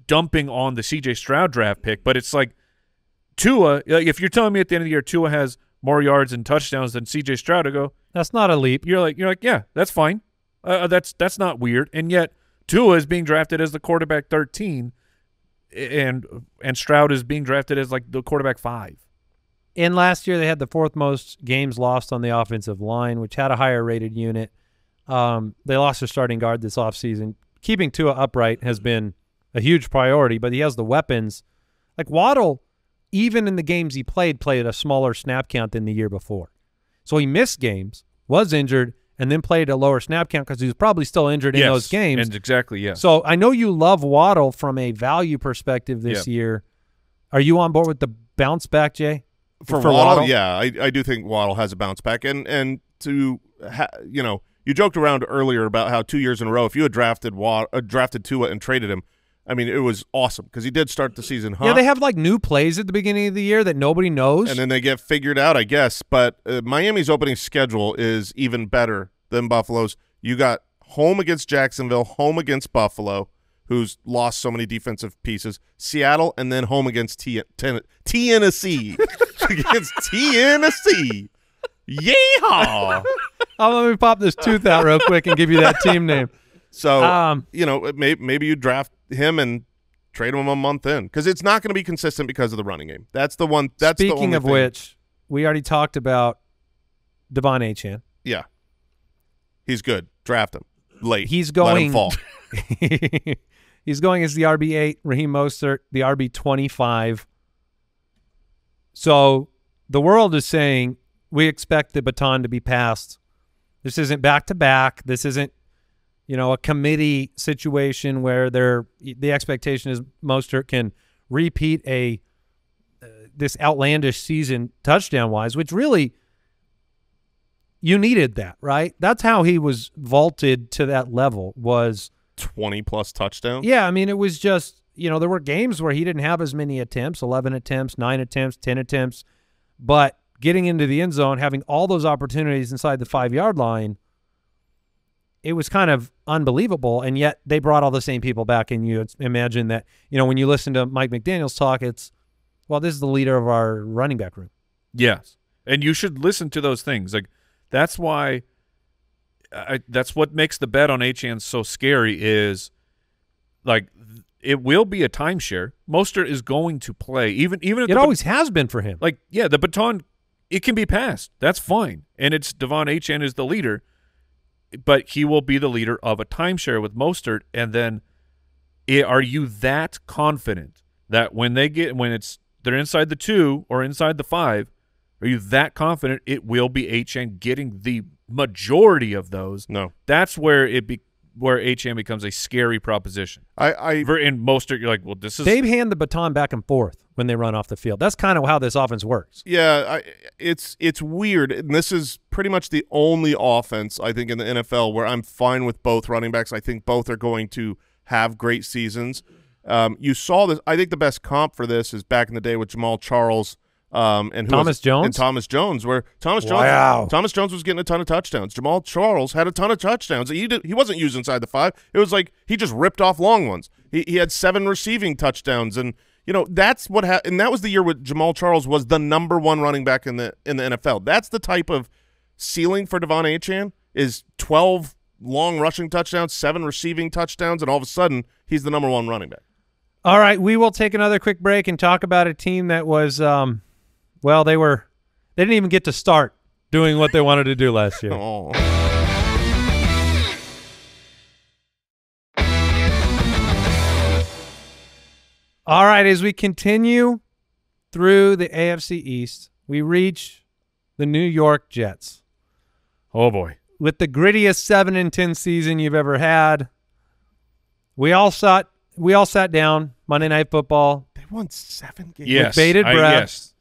dumping on the CJ Stroud draft pick, but it's like Tua, like if you're telling me at the end of the year Tua has more yards and touchdowns than CJ Stroud, I go, that's not a leap. You're like, you're like, yeah, that's fine. Uh, uh, that's that's not weird. And yet Tua is being drafted as the quarterback 13, and and Stroud is being drafted as like the quarterback five. In last year, they had the fourth most games lost on the offensive line, which had a higher rated unit. Um, they lost their starting guard this offseason. Keeping Tua upright has been a huge priority, but he has the weapons. Like Waddle, even in the games he played, played a smaller snap count than the year before. So he missed games, was injured, and then played a lower snap count because he was probably still injured yes, in those games. And exactly, yeah. So I know you love Waddle from a value perspective this year. Are you on board with the bounce back, Jay? For, for Waddle, Waddle, yeah, I, I do think Waddle has a bounce back, and and to you know you joked around earlier about how two years in a row, if you had drafted Wad, uh, drafted Tua and traded him, I mean, it was awesome because he did start the season hot. Yeah, they have like new plays at the beginning of the year that nobody knows, and then they get figured out, I guess. But uh, Miami's opening schedule is even better than Buffalo's. You got home against Jacksonville, home against Buffalo, who's lost so many defensive pieces, Seattle, and then home against T- Ten- Tennessee against Tennessee. Yeehaw! oh, let me pop this tooth out real quick and give you that team name. So, um, you know, maybe, maybe you draft him and trade him a month in because it's not going to be consistent because of the running game. That's the one. That's speaking of thing. which, we already talked about De'Von Achane. Yeah, he's good. Draft him late. He's going. fall. he's going as the RB eight. Raheem Mostert, the RB twenty five. So the world is saying we expect the baton to be passed. This isn't back to back. This isn't you know, a committee situation where they're, the expectation is Mostert can repeat a uh, this outlandish season touchdown wise, which really you needed that, right? That's how he was vaulted to that level was 20 plus touchdowns. Yeah, I mean it was just, you know, there were games where he didn't have as many attempts, 11 attempts, 9 attempts, 10 attempts, but getting into the end zone, having all those opportunities inside the 5-yard line it was kind of unbelievable. And yet they brought all the same people back. And you imagine that, you know, when you listen to Mike McDaniels talk, it's, well, this is the leader of our running back room. Yes. And you should listen to those things. Like, that's why, I, that's what makes the bet on Achane so scary is, like, it will be a timeshare. Mostert is going to play, even even. it always has been for him. Like, yeah, the baton, it can be passed. That's fine. And it's De'Von Achane is the leader but he will be the leader of a timeshare with Mostert. And then, eh, are you that confident that when they get when it's they're inside the two or inside the five, are you that confident it will be Achane getting the majority of those? No, that's where it be where Achane becomes a scary proposition. I, I in Mostert, you're like, well, this is they hand the baton back and forth when they run off the field. That's kind of how this offense works. Yeah, I, it's it's weird, and this is pretty much the only offense I think in the NFL where I'm fine with both running backs. I think both are going to have great seasons. Um, you saw this. I think the best comp for this is back in the day with Jamaal Charles um, and Thomas Jones and Thomas Jones, where Thomas Jones, wow. Thomas Jones was getting a ton of touchdowns. Jamaal Charles had a ton of touchdowns. He did, he wasn't used inside the five. It was like he just ripped off long ones. He he had seven receiving touchdowns, and you know that's what happened. And that was the year with Jamaal Charles was the number one running back in the in the NFL. That's the type of ceiling for De'Von Achane is twelve long rushing touchdowns, seven receiving touchdowns, and all of a sudden he's the number one running back. All right, we will take another quick break and talk about a team that was, um, well, they were, they didn't even get to start doing what they wanted to do last year. Oh. All right, as we continue through the AFC East, we reach the New York Jets Oh boy. with the grittiest seven and ten season you've ever had. We all sat, we all sat down Monday Night Football, They won seven games. Yes. with bated I- breath. yes.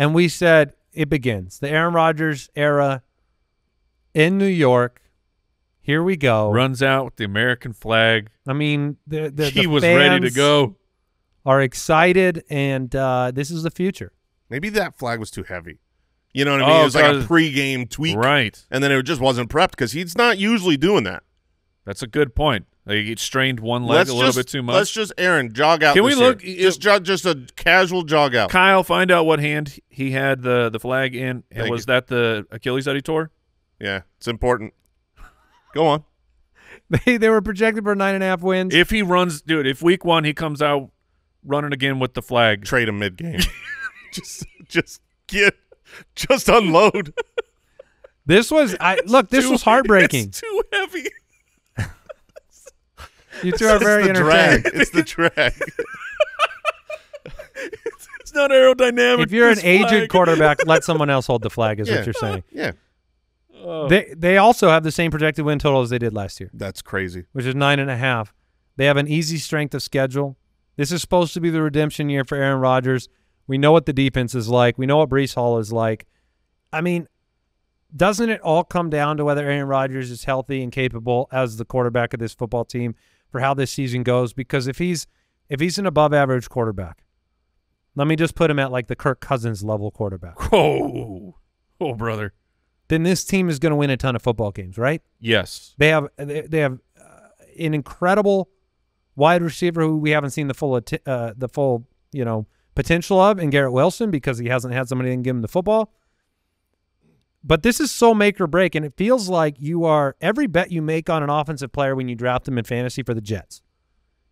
And we said it begins the Aaron Rodgers era in New York. Here we go. Runs out with the American flag. I mean, the, the he the was ready to go. Are excited, and uh, this is the future. Maybe that flag was too heavy. You know what I mean? Oh, it was like a because- pregame tweak, Right. and then it just wasn't prepped because he's not usually doing that. That's a good point. Like he strained one leg let's a little just, bit too much. Let's just Aaron jog out. Can we this year. look- Just jog, just a casual jog out. Kyle, find out what hand he had the the flag in. And Thank was you. that the Achilles that he tore? Yeah, it's important. Go on. They they were projected for nine and a half wins. If he runs, dude, if week one he comes out running again with the flag, Trade him mid game. just, just get, just unload. this was I look. This too- was heartbreaking. It's too heavy. You two are very the entertaining. drag. It's the drag. It's not aerodynamic. If you're an this aged flag. quarterback, let someone else hold the flag. Is Yeah. what you're saying. yeah, Oh. They they also have the same projected win total as they did last year, that's crazy. which is nine and a half. They have an easy strength of schedule. This is supposed to be the redemption year for Aaron Rodgers. We know what the defense is like. We know what Breece Hall is like. I mean, doesn't it all come down to whether Aaron Rodgers is healthy and capable as the quarterback of this football team for how this season goes? Because if he's if he's an above average quarterback, let me just put him at like the Kirk Cousins level quarterback. oh, oh, brother. Then this team is going to win a ton of football games, right? Yes. They have they, have uh, an incredible wide receiver who we haven't seen the full uh, the full you know potential of in Garrett Wilson because he hasn't had somebody that can give him the football. But this is so make or break, and it feels like you are every bet you make on an offensive player when you draft them in fantasy for the Jets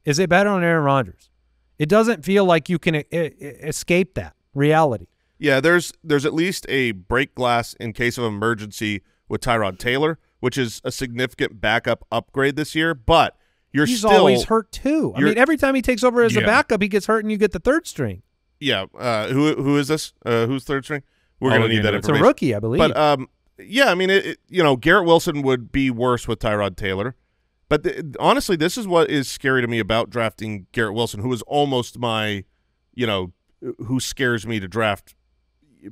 is a bet on Aaron Rodgers. It doesn't feel like you can e- e- escape that reality. Yeah, there's there's at least a break glass in case of emergency with Tyrod Taylor, which is a significant backup upgrade this year. But you're He's still always hurt too. I mean, every time he takes over as a backup, he gets hurt, and you get the third string. Yeah, uh, who who is this? Uh, who's third string? We're gonna need that it. It's a rookie, I believe. But um, yeah, I mean, it, it- you know, Garrett Wilson would be worse with Tyrod Taylor. But th- honestly, this is what is scary to me about drafting Garrett Wilson, who is almost my, you know, who scares me to draft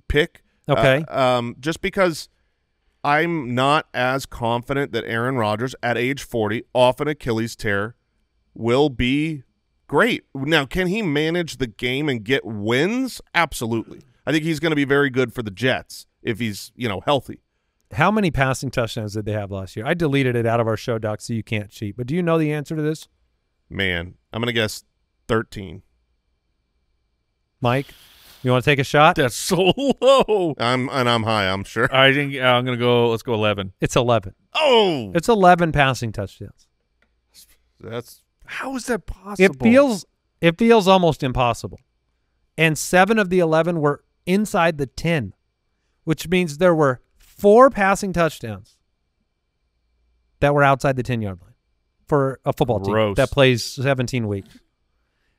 pick. Okay. Uh, um, just because I'm not as confident that Aaron Rodgers at age 40, off an Achilles tear, will be great. Now, can he manage the game and get wins? Absolutely. I think he's going to be very good for the Jets if he's, you know, healthy. How many passing touchdowns did they have last year? I deleted it out of our show doc so you can't cheat. But do you know the answer to this, Man, I'm going to guess 13. Mike? You want to take a shot? That's so low. I'm and I'm high, I'm sure. I think uh, I'm gonna go. Let's go eleven. It's 11. Oh, It's 11 passing touchdowns. that's How is that possible? It feels it feels almost impossible. And 7 of the 11 were inside the 10, which means there were 4 passing touchdowns that were outside the 10-yard line for a football team that plays 17 weeks.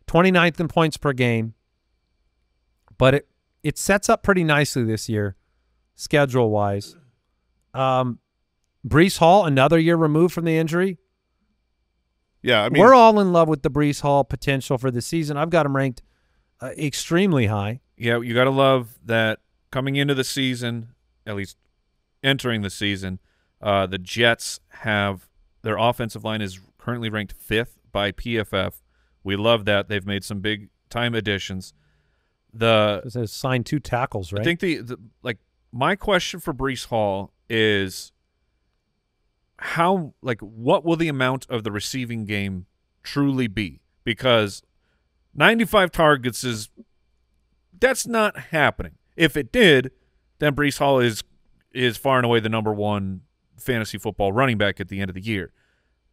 29th in points per game. But it it sets up pretty nicely this year schedule-wise. Um Breece Hall another year removed from the injury. yeah. I mean, We're all in love with the Breece Hall potential for the season. I've got him ranked uh, extremely high. Yeah, you got to love that coming into the season, at least entering the season, uh, the Jets have their offensive line is currently ranked fifth by PFF. We love that they've made some big time additions. The says signed two tackles, right? I think the, the like my question for Breece Hall is how like what will the amount of the receiving game truly be? Because 95 targets is that's not happening. If it did, then Breece Hall is is far and away the number one fantasy football running back at the end of the year.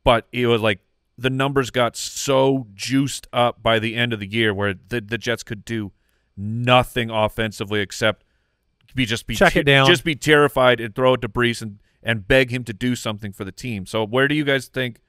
But it was like the numbers got so juiced up by the end of the year where the, the Jets could do nothing offensively except be just be Check it down. just be terrified and throw it to Breece and and beg him to do something for the team. So where do you guys think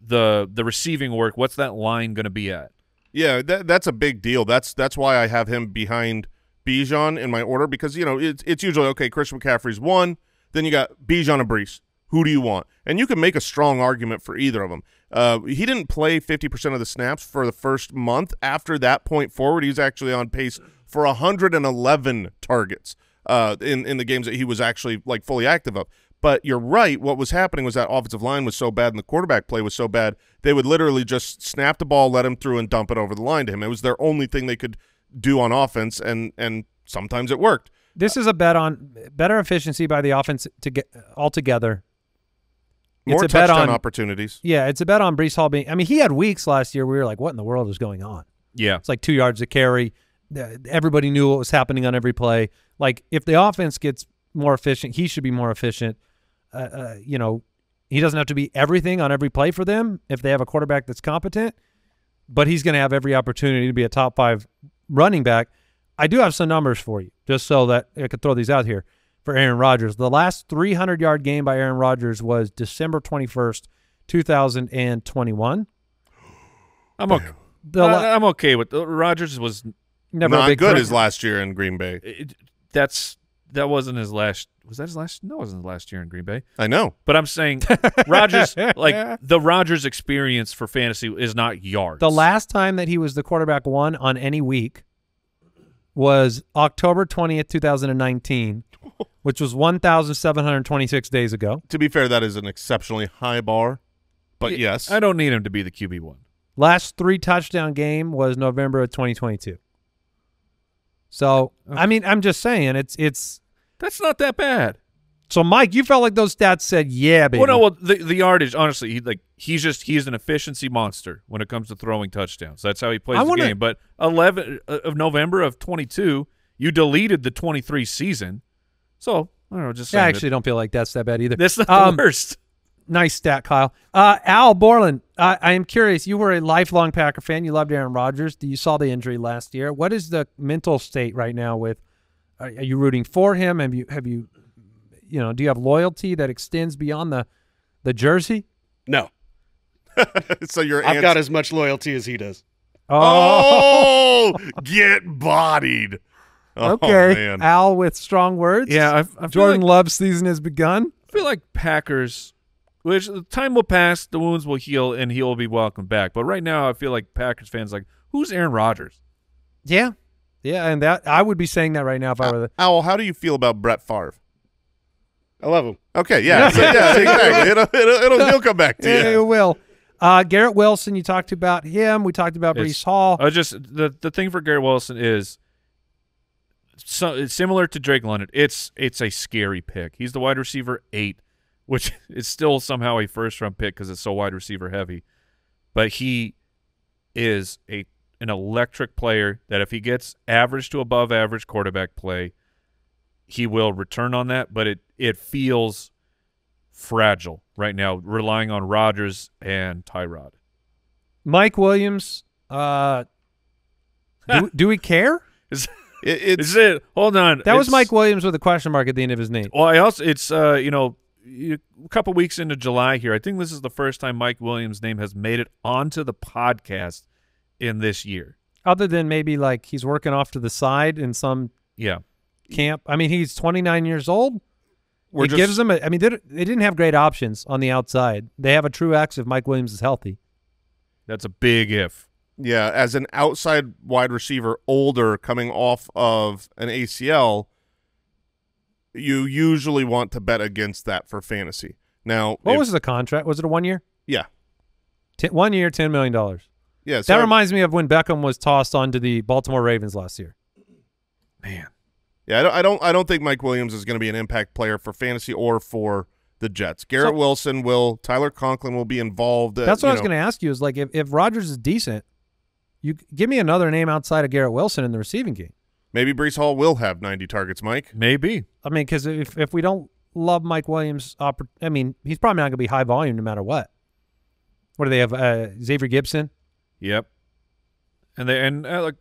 the the receiving work? What's that line going to be at? Yeah, that, that's a big deal. That's that's why I have him behind Bijan in my order because you know it's it's usually okay. Christian McCaffrey's one, then you got Bijan and Breece. Who do you want? And you can make a strong argument for either of them. Uh, he didn't play fifty percent of the snaps for the first month. After that point forward, he's actually on pace for hundred and eleven targets uh, in in the games that he was actually like fully active of. But you're right. What was happening was that offensive line was so bad and the quarterback play was so bad, they would literally just snap the ball, let him through, and dump it over the line to him. It was their only thing they could do on offense, and and sometimes it worked. This is a bet on better efficiency by the offense to get altogether. More it's a bet touchdown on opportunities. yeah, it's a bet on Breece Hall being. I mean, he had weeks last year. We were like, what in the world is going on? Yeah. It's like two yards a carry. Everybody knew what was happening on every play. Like if the offense gets more efficient, he should be more efficient. Uh, uh, you know, he doesn't have to be everything on every play for them if they have a quarterback that's competent, but he's going to have every opportunity to be a top five running back. I do have some numbers for you, just so that I could throw these out here for Aaron Rodgers. The last 300 yard game by Aaron Rodgers was December 21st, 2021. I'm okay. La- I, am okay with Rodgers was never a Not big good threat. as last year in Green Bay. it, that's that wasn't his last was that his last no it wasn't his last year in Green Bay. I know. But I'm saying Rodgers like the Rodgers experience for fantasy is not yards. The last time that he was the quarterback one on any week was October 20th, 2019, which was 1,726 days ago. To be fair, that is an exceptionally high bar, but yes, I don't need him to be the QB one. Last three touchdown game was November of 2022. So, I mean, I'm just saying it's it's That's not that bad. so Mike, you felt like those stats said, "Yeah, baby." Well, no, well, the the yardage, honestly, he like he's just he's an efficiency monster when it comes to throwing touchdowns. That's how he plays I the wanna- game. But eleven uh, of November of twenty two, you deleted the twenty three season, so I don't know. Just yeah, I actually don't feel like that's that bad either. that's not Um, the worst. Nice stat, Kyle. Uh, Al Borland, I, I am curious. You were a lifelong Packer fan. You loved Aaron Rodgers. You saw the injury last year. What is the mental state right now? With are, are you rooting for him? Have you have you, you know, do you have loyalty that extends beyond the the jersey? No, so you're. I've anti- got as much loyalty as he does. Oh, get bodied. Oh, okay. man. Al with strong words. Yeah, I, I feel Jordan like, Love's season has begun. I feel like Packers, which the time will pass, the wounds will heal, and he will be welcomed back. But right now, I feel like Packers fans like, who's Aaron Rodgers? Yeah, yeah, and that I would be saying that right now if I were the. Owl, how do you feel about Brett Favre? I love him. Okay, yeah, so, yeah, exactly. It'll, it'll, it'll, he'll come back to Yeah, you. it will. Uh, Garrett Wilson, you talked about him. We talked about It's- Breece Hall. I just the the thing for Garrett Wilson is so it's similar to Drake London. It's it's a scary pick. He's the wide receiver eight, which is still somehow a first round pick because it's so wide receiver heavy. But he is a an electric player that if he gets average to above average quarterback play, he will return on that. But it it feels fragile right now, relying on Rodgers and Tyrod. Mike Williams. Uh, do, do we care? Is It, it's is it? Hold on. That was Mike Williams with a question mark at the end of his name. Well, I also it's uh you know you- a couple weeks into July here. I think this is the first time Mike Williams' name has made it onto the podcast in this year. Other than maybe like he's working off to the side in some Yeah, camp. I mean, he's 29 years old. we're it just, gives them. A, I mean, they, they didn't have great options on the outside. They have a true X if Mike Williams is healthy. that's a big if. yeah, as an outside wide receiver, older, coming off of an ACL, you usually want to bet against that for fantasy. Now, What if- was the contract? Was it a one year? yeah, Ten, one year, ten million dollars. yeah. So That I- reminds me of when Beckham was tossed onto the Baltimore Ravens last year. Man, Yeah, I don't, I don't. I don't think Mike Williams is going to be an impact player for fantasy or for the Jets. Garrett So- Wilson will. Tyler Conklin will be involved. That's what I was going to ask you. Is like if if Rodgers is decent, you give me another name outside of Garrett Wilson in the receiving game. Maybe Breece Hall will have 90 targets, Mike. maybe. I mean, because if if we don't love Mike Williams. I mean, he's probably not going to be high volume no matter what. What do they have? Uh, Xavier Gipson. Yep. And they and uh, like,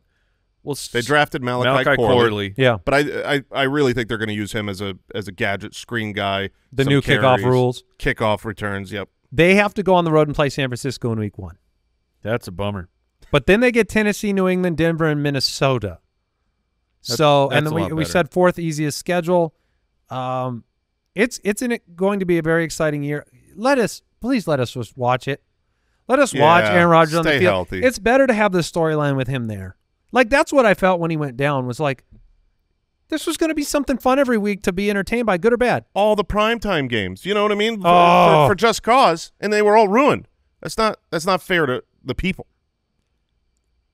well, s- They drafted Malachi, Malachi Corley, Corley. Yeah, but I, I I really think they're going to use him as a as a gadget screen guy. the some new kickoff rules. kickoff returns. Yep. They have to go on the road and play San Francisco in Week One, That's a bummer. but then they get Tennessee, New England, Denver, and Minnesota. That's- so, that's and then we we said fourth easiest schedule. Um, it's it's in it going to be a very exciting year. Let us please let us just watch it. Let us watch Yeah, Aaron Rodgers on the field. healthy. It's better to have the storyline with him there. Like that's what I felt when he went down. Was like, this was going to be something fun every week to be entertained by, good or bad. All the primetime games. You know what I mean? Oh. for, for just cause, and they were all ruined. That's not that's not fair to the people.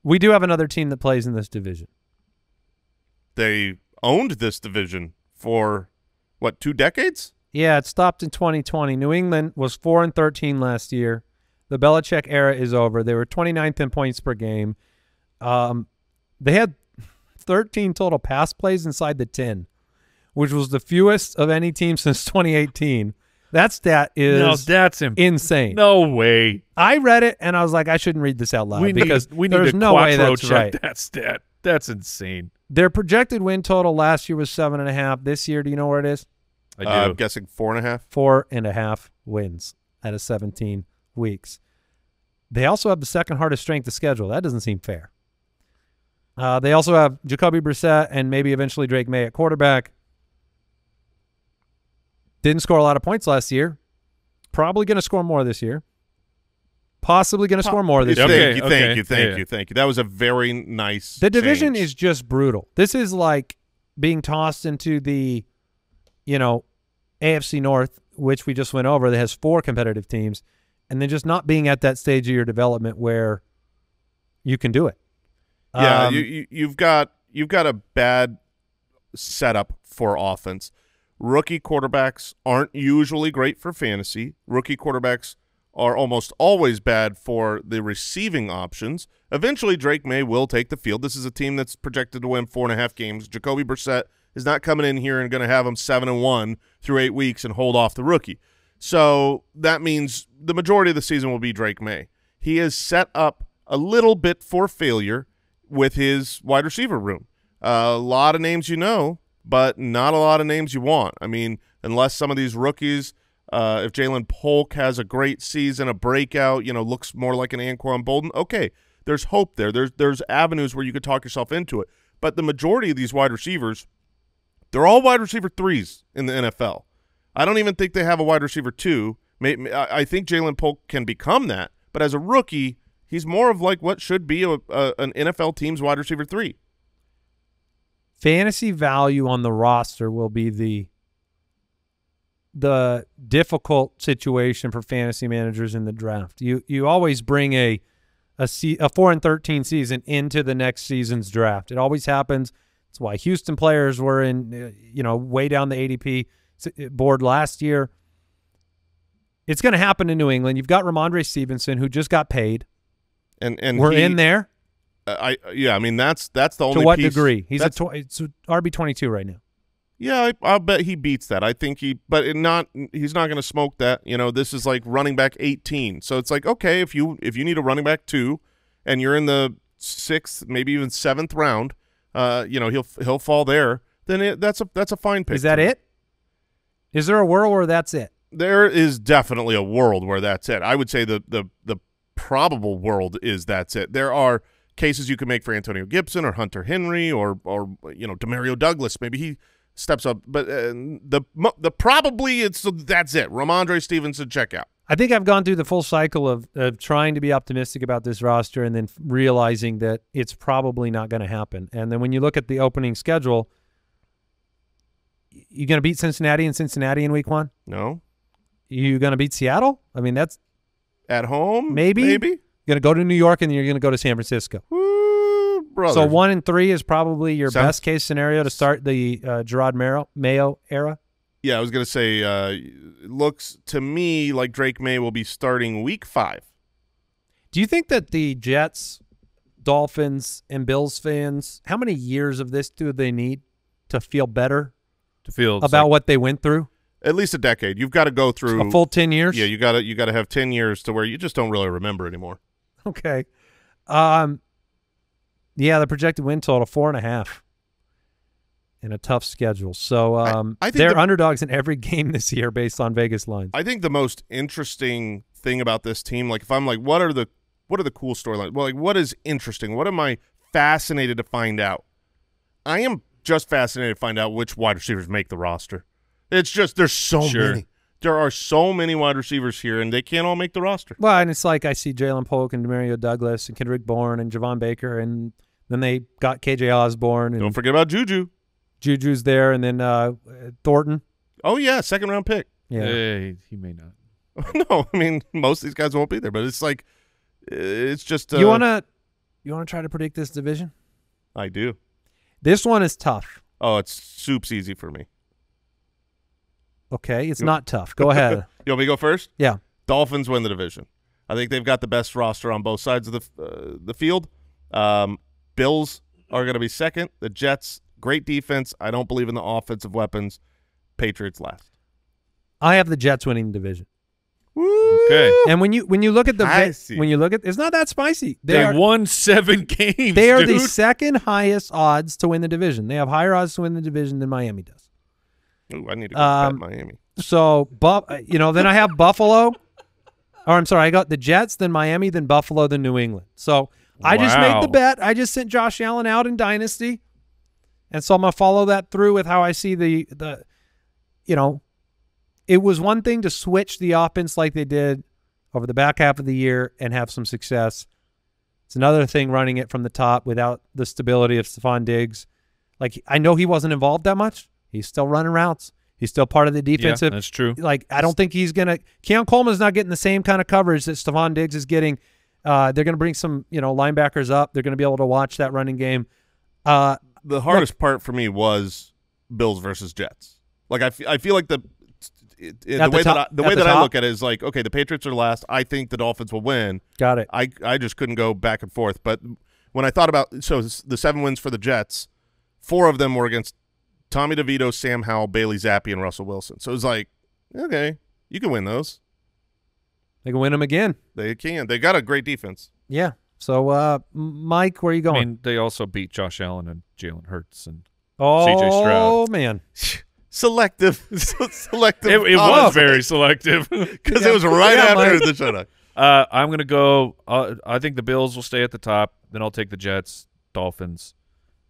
We do have another team that plays in this division. They owned this division for what two decades? Yeah, it stopped in 2020. New England was 4 and 13 last year. The Belichick era is over. They were 29th in points per game. Um, they had 13 total pass plays inside the 10, which was the fewest of any team since 2018. That stat is no, that's im- insane. No way. I read it and I was like, I shouldn't read this out loud we need because we need there's to no way that's check right. that stat. That's insane. Their projected win total last year was seven and a half. This year, do you know where it is? I Uh, do. I'm guessing four and a half. four and a half wins out of 17 weeks. They also have the second hardest strength of schedule. That doesn't seem fair. Uh, they also have Jacoby Brissett and maybe eventually Drake Maye at quarterback. Didn't score a lot of points last year. Probably going to score more this year. Possibly going to score more this Thank year. Okay, you, thank okay, you, thank yeah. you, thank you. That was a very nice. The division change. is just brutal. This is like being tossed into the, you know, AFC North, which we just went over, that has four competitive teams, and then just not being at that stage of your development where you can do it. Yeah, Um, you, you you've got you've got a bad setup for offense. Rookie quarterbacks aren't usually great for fantasy. Rookie quarterbacks are almost always bad for the receiving options. Eventually, Drake Maye will take the field. This is a team that's projected to win four and a half games. Jacoby Brissett is not coming in here and going to have them seven and one through eight weeks and hold off the rookie. So that means the majority of the season will be Drake Maye. He is set up a little bit for failure with his wide receiver room. a lot of names you know, but not a lot of names you want. I mean, unless some of these rookies, uh, if Ja'Lynn Polk has a great season, a breakout, you know, looks more like an Anquan Boldin, okay, there's hope there. There's there's avenues where you could talk yourself into it. But the majority of these wide receivers, they're all wide receiver threes in the NFL. I don't even think they have a wide receiver two. I think Ja'Lynn Polk can become that, but as a rookie, he's more of like what should be a, a, an NFL team's wide receiver three. fantasy value on the roster will be the the difficult situation for fantasy managers in the draft. You you always bring a a, a 4 and 13 season into the next season's draft. It always happens. That's why Houston players were in uh, you know way down the ADP uh, board last year. It's going to happen in New England. You've got Rhamondre Stevenson who just got paid. And and We're he- in there. I yeah, I mean that's that's the only To what piece- degree? He's a that's- tw- it's RB 22 right now. Yeah, I, I'll bet he beats that. I think he, but it not he's not going to smoke that. You know, this is like running back 18. So it's like okay, if you if you need a running back two, and you're in the sixth, maybe even seventh round, uh, you know he'll he'll fall there. Then it, that's a that's a fine pick. Is that it? Is there a world where that's it? There is definitely a world where that's it. I would say the the the probable world is that's it. There are cases you can make for Antonio Gibson or Hunter Henry or or you know Demario Douglas. Maybe he steps up, but uh, the the probably it's that's it. Rhamondre Stevenson check out. I think I've gone through the full cycle of, of trying to be optimistic about this roster and then realizing that it's probably not going to happen. And then when you look at the opening schedule, you going to beat Cincinnati and Cincinnati in week one? No, You going to beat Seattle? I mean, that's at home Maybe. maybe. going to go to New York and then you're going to go to San Francisco. Ooh, brother. So one and three is probably your Sounds- best case scenario to start the uh, Jerod Mayo, Mayo era. Yeah, I was gonna say. Uh, it looks to me like Drake Maye will be starting week five. Do you think that the Jets, Dolphins, and Bills fans, how many years of this do they need to feel better to feel about like- what they went through? At least a decade. You've got to go through A full ten years. Yeah, you got to you got to have 10 years to where you just don't really remember anymore. Okay. Um. Yeah, the projected win total four and a half. and a tough schedule, so I- um, I think they're the- underdogs in every game this year based on Vegas lines. I think the most interesting thing about this team, like if I'm like, what are the what are the cool storylines? Well, like what is interesting? What am I fascinated to find out? I am just fascinated to find out which wide receivers make the roster. It's just there's so Sure. many. There are so many wide receivers here, and they can't all make the roster. Well, and it's like I see Ja'Lynn Polk and Demario Douglas and Kendrick Bourne and Javon Baker, and then they got KJ Osborn and Don't forget about Juju. Juju's there, and then uh, Thornton. Oh yeah, second round pick. Yeah, Eh, he may not. no, I mean most of these guys won't be there, but it's like it's just uh, you wanna you wanna try to predict this division? I do. This one is tough. Oh, it's soup's easy for me. Okay, it's You- not tough. Go ahead. You want me to go first? yeah, Dolphins win the division. I think they've got the best roster on both sides of the uh, the field. Um, Bills are going to be second. The Jets, great defense. I don't believe in the offensive weapons. Patriots last. I have the Jets winning the division. Okay. And when you when you look at the Ve- Spicy. when you look at it's not that spicy. They, They, are won seven games. they are dude. the second highest odds to win the division. They have higher odds to win the division than Miami does. Ooh, I need to go Um, bet Miami. So, bu- you know, then I have Buffalo. Or I'm sorry, I got the Jets, then Miami, then Buffalo, then New England. So I just made the bet. I just sent Josh Allen out in Dynasty, and so I'm gonna follow that through with how I see the the, you know, it was one thing to switch the offense like they did over the back half of the year and have some success. It's another thing running it from the top without the stability of Stefon Diggs. Like I know he wasn't involved that much. He's still running routes. He's still part of the defensive. Yeah, defensive that's true. like I don't think he's gonna. Keon Coleman's not getting the same kind of coverage that Stefon Diggs is getting. Uh, they're gonna bring some you know linebackers up. They're gonna be able to watch that running game. Uh, The hardest part for me was Bills versus Jets. Like I, fe- I feel like the it, it- At the the way top- that I, the at way the that I look at it is like okay, the Patriots are last. I think the Dolphins will win. got it. I I just couldn't go back and forth. But when I thought about so the seven wins for the Jets, four of them were against Tommy DeVito, Sam Howell, Bailey Zappe, and Russell Wilson. So it's like, okay, you can win those. They can win them again. They can. They got a great defense. Yeah. So, uh, Mike, where are you I going? mean, they also beat Josh Allen and Jalen Hurts, and oh CJ Stroud. Oh, man, Selective, selective. it, it was very selective. because it was right Yeah, after Mike. the shutout. Uh, I'm gonna go. Uh, I think the Bills will stay at the top. Then I'll take the Jets, Dolphins,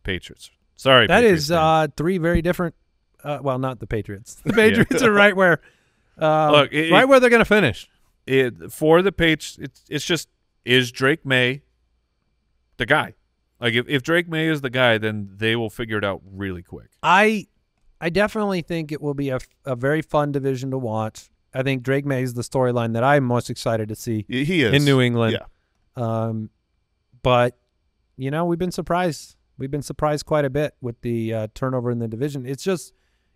Patriots. Sorry, that Patriots is uh, three very different. Uh, well, not the Patriots. The Patriots are right where, uh, Look, it- right where they're gonna finish. it for the Patriots. It's it's just is Drake Maye the guy? Like if, if Drake Maye is the guy, then they will figure it out really quick. I I definitely think it will be a, a very fun division to watch. I think Drake Maye is the storyline that I'm most excited to see he is in New England. Yeah. Um, but you know we've been surprised. We've been surprised quite a bit with the uh, turnover in the division. It's just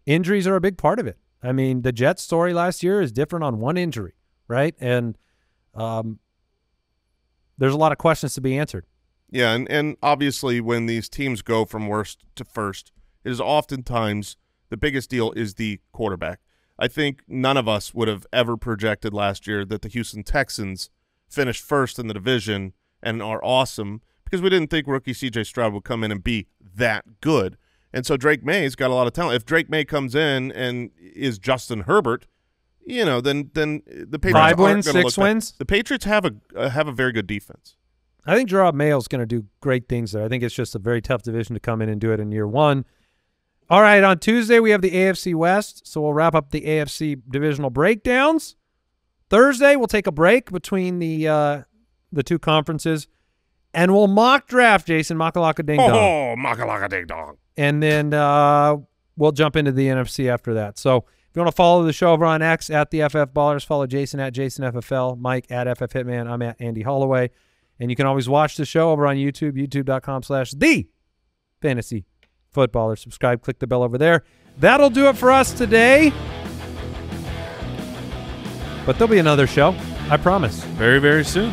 injuries are a big part of it. I mean, the Jets story last year is different on one injury, right? And um, there's a lot of questions to be answered. Yeah, and, and obviously when these teams go from worst to first, it is oftentimes the biggest deal is the quarterback. I think none of us would have ever projected last year that the Houston Texans finished first in the division and are awesome because we didn't think rookie CJ Stroud would come in and be that good. And so Drake Maye's got a lot of talent. If Drake Maye comes in and is Justin Herbert, you know, then then the Patriots Five aren't wins, six look bad. wins? The Patriots have a uh, have a very good defense. I think Jerod Mayo's going to do great things there. I think it's just a very tough division to come in and do it in year one. All right, on Tuesday we have the AFC West, so we'll wrap up the AFC divisional breakdowns. Thursday we'll take a break between the uh, the two conferences, and we'll mock draft Jason Makalaka Ding Dong, Oh, makalaka ding dong. and then uh, we'll jump into the NFC after that. So if you want to follow the show over on X at the FF Ballers, follow Jason at Jason FFL, Mike at FF Hitman. I'm at Andy Holloway. And you can always watch the show over on YouTube, youtube.com slash the fantasy footballer. Subscribe, click the bell over there. That'll do it for us today. But there'll be another show. I promise. Very very soon.